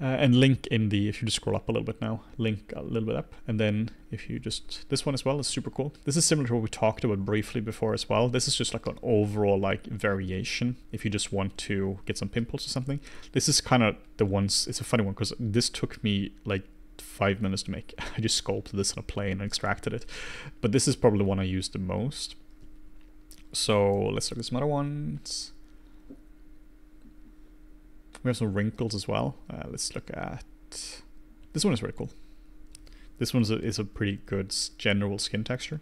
Uh, and link in the, if you just scroll up a little bit now, link a little bit up. And then if you just, this one as well is super cool. This is similar to what we talked about briefly before as well. This is just like an overall like variation. If you just want to get some pimples or something, this is kind of the ones, it's a funny one because this took me like five minutes to make. [laughs] I just sculpted this on a plane and extracted it. But this is probably the one I used the most. So let's look at some other ones. We have some wrinkles as well. Uh, let's look at this one is very cool. This one is a, is a pretty good general skin texture.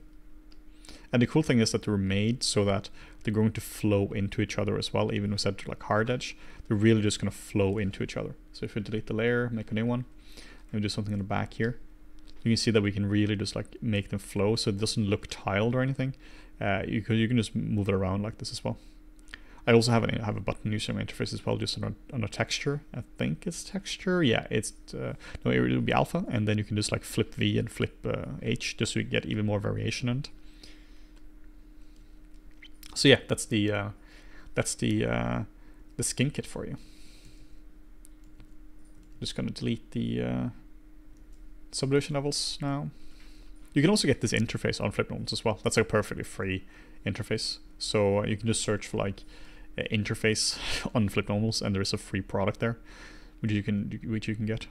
And the cool thing is that they were made so that they're going to flow into each other as well, even set to like hard edge. They're really just going to flow into each other. So if we delete the layer, make a new one, and do something in the back here, you can see that we can really just like make them flow so it doesn't look tiled or anything. Uh, you, you can just move it around like this as well. I also have, a have a button user interface as well, just on a, on a texture. I think it's texture. Yeah, it's uh, no, it will be alpha, and then you can just like flip V and flip uh, H, just so you get even more variation in it. So yeah, that's the uh, that's the uh, the skin kit for you. Just gonna delete the uh, subdivision levels now. You can also get this interface on FlippedNormals as well. That's a perfectly free interface. So uh, you can just search for like interface on FlippedNormals, and there is a free product there, which you can which you can get.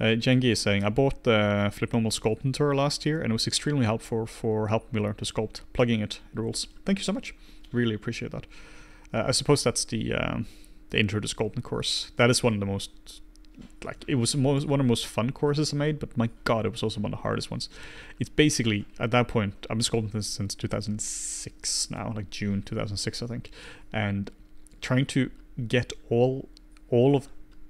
Uh, Jengi is saying, I bought the Flip Normal Sculpting Tour last year and it was extremely helpful for helping me learn to sculpt. Plugging it, it rules. Thank you so much. Really appreciate that. Uh, I suppose that's the uh, the intro to sculpting course. That is one of the most like it was most, one of the most fun courses I made, but my god, it was also one of the hardest ones. It's basically at that point I've been sculpting this since 2006 now, like June 2006 I think, and trying to get all all of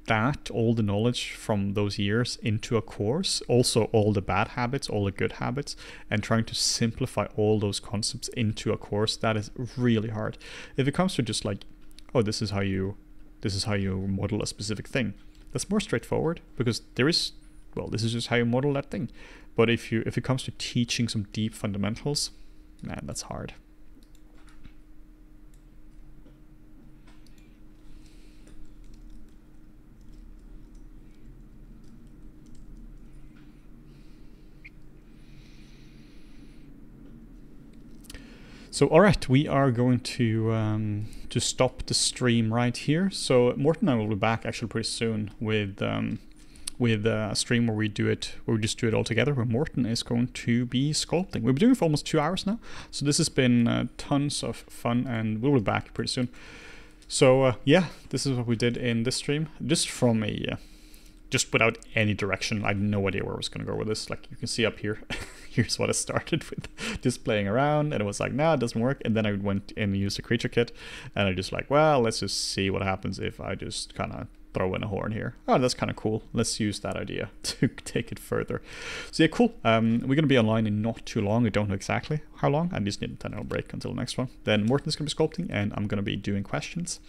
that, all the knowledge from those years into a course, also all the bad habits, all the good habits, and trying to simplify all those concepts into a course, that is really hard. If it comes to just like, oh, this is how you this is how you model a specific thing that's more straightforward because there is well this is just how you model that thing. But if you if it comes to teaching some deep fundamentals man that's hard. So, all right, we are going to um, to stop the stream right here. So Morten and I will be back actually pretty soon with um, with uh, a stream where we do it where we just do it all together. Where Morten is going to be sculpting. We've been doing it for almost two hours now, so this has been uh, tons of fun, and we'll be back pretty soon. So uh, yeah, this is what we did in this stream, just from a uh, just without any direction. I had no idea where I was going to go with this. Like you can see up here, [laughs] here's what I started with, [laughs] just playing around, and it was like, nah, it doesn't work. And then I went and used a creature kit, and I just like, well, let's just see what happens if I just kind of throw in a horn here. Oh, that's kind of cool. Let's use that idea [laughs] to take it further. So yeah, cool. Um, we're going to be online in not too long. I don't know exactly how long. I just need a 10 hour break until the next one. Then Morten's going to be sculpting, and I'm going to be doing questions.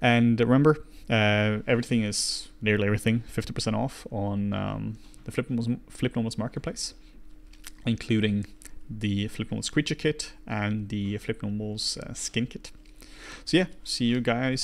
And remember, uh, everything is nearly everything 50% off on um, the FlippedNormals, Flip Normals Marketplace, including the FlippedNormals Creature Kit and the FlippedNormals uh, Skin Kit. So yeah, see you guys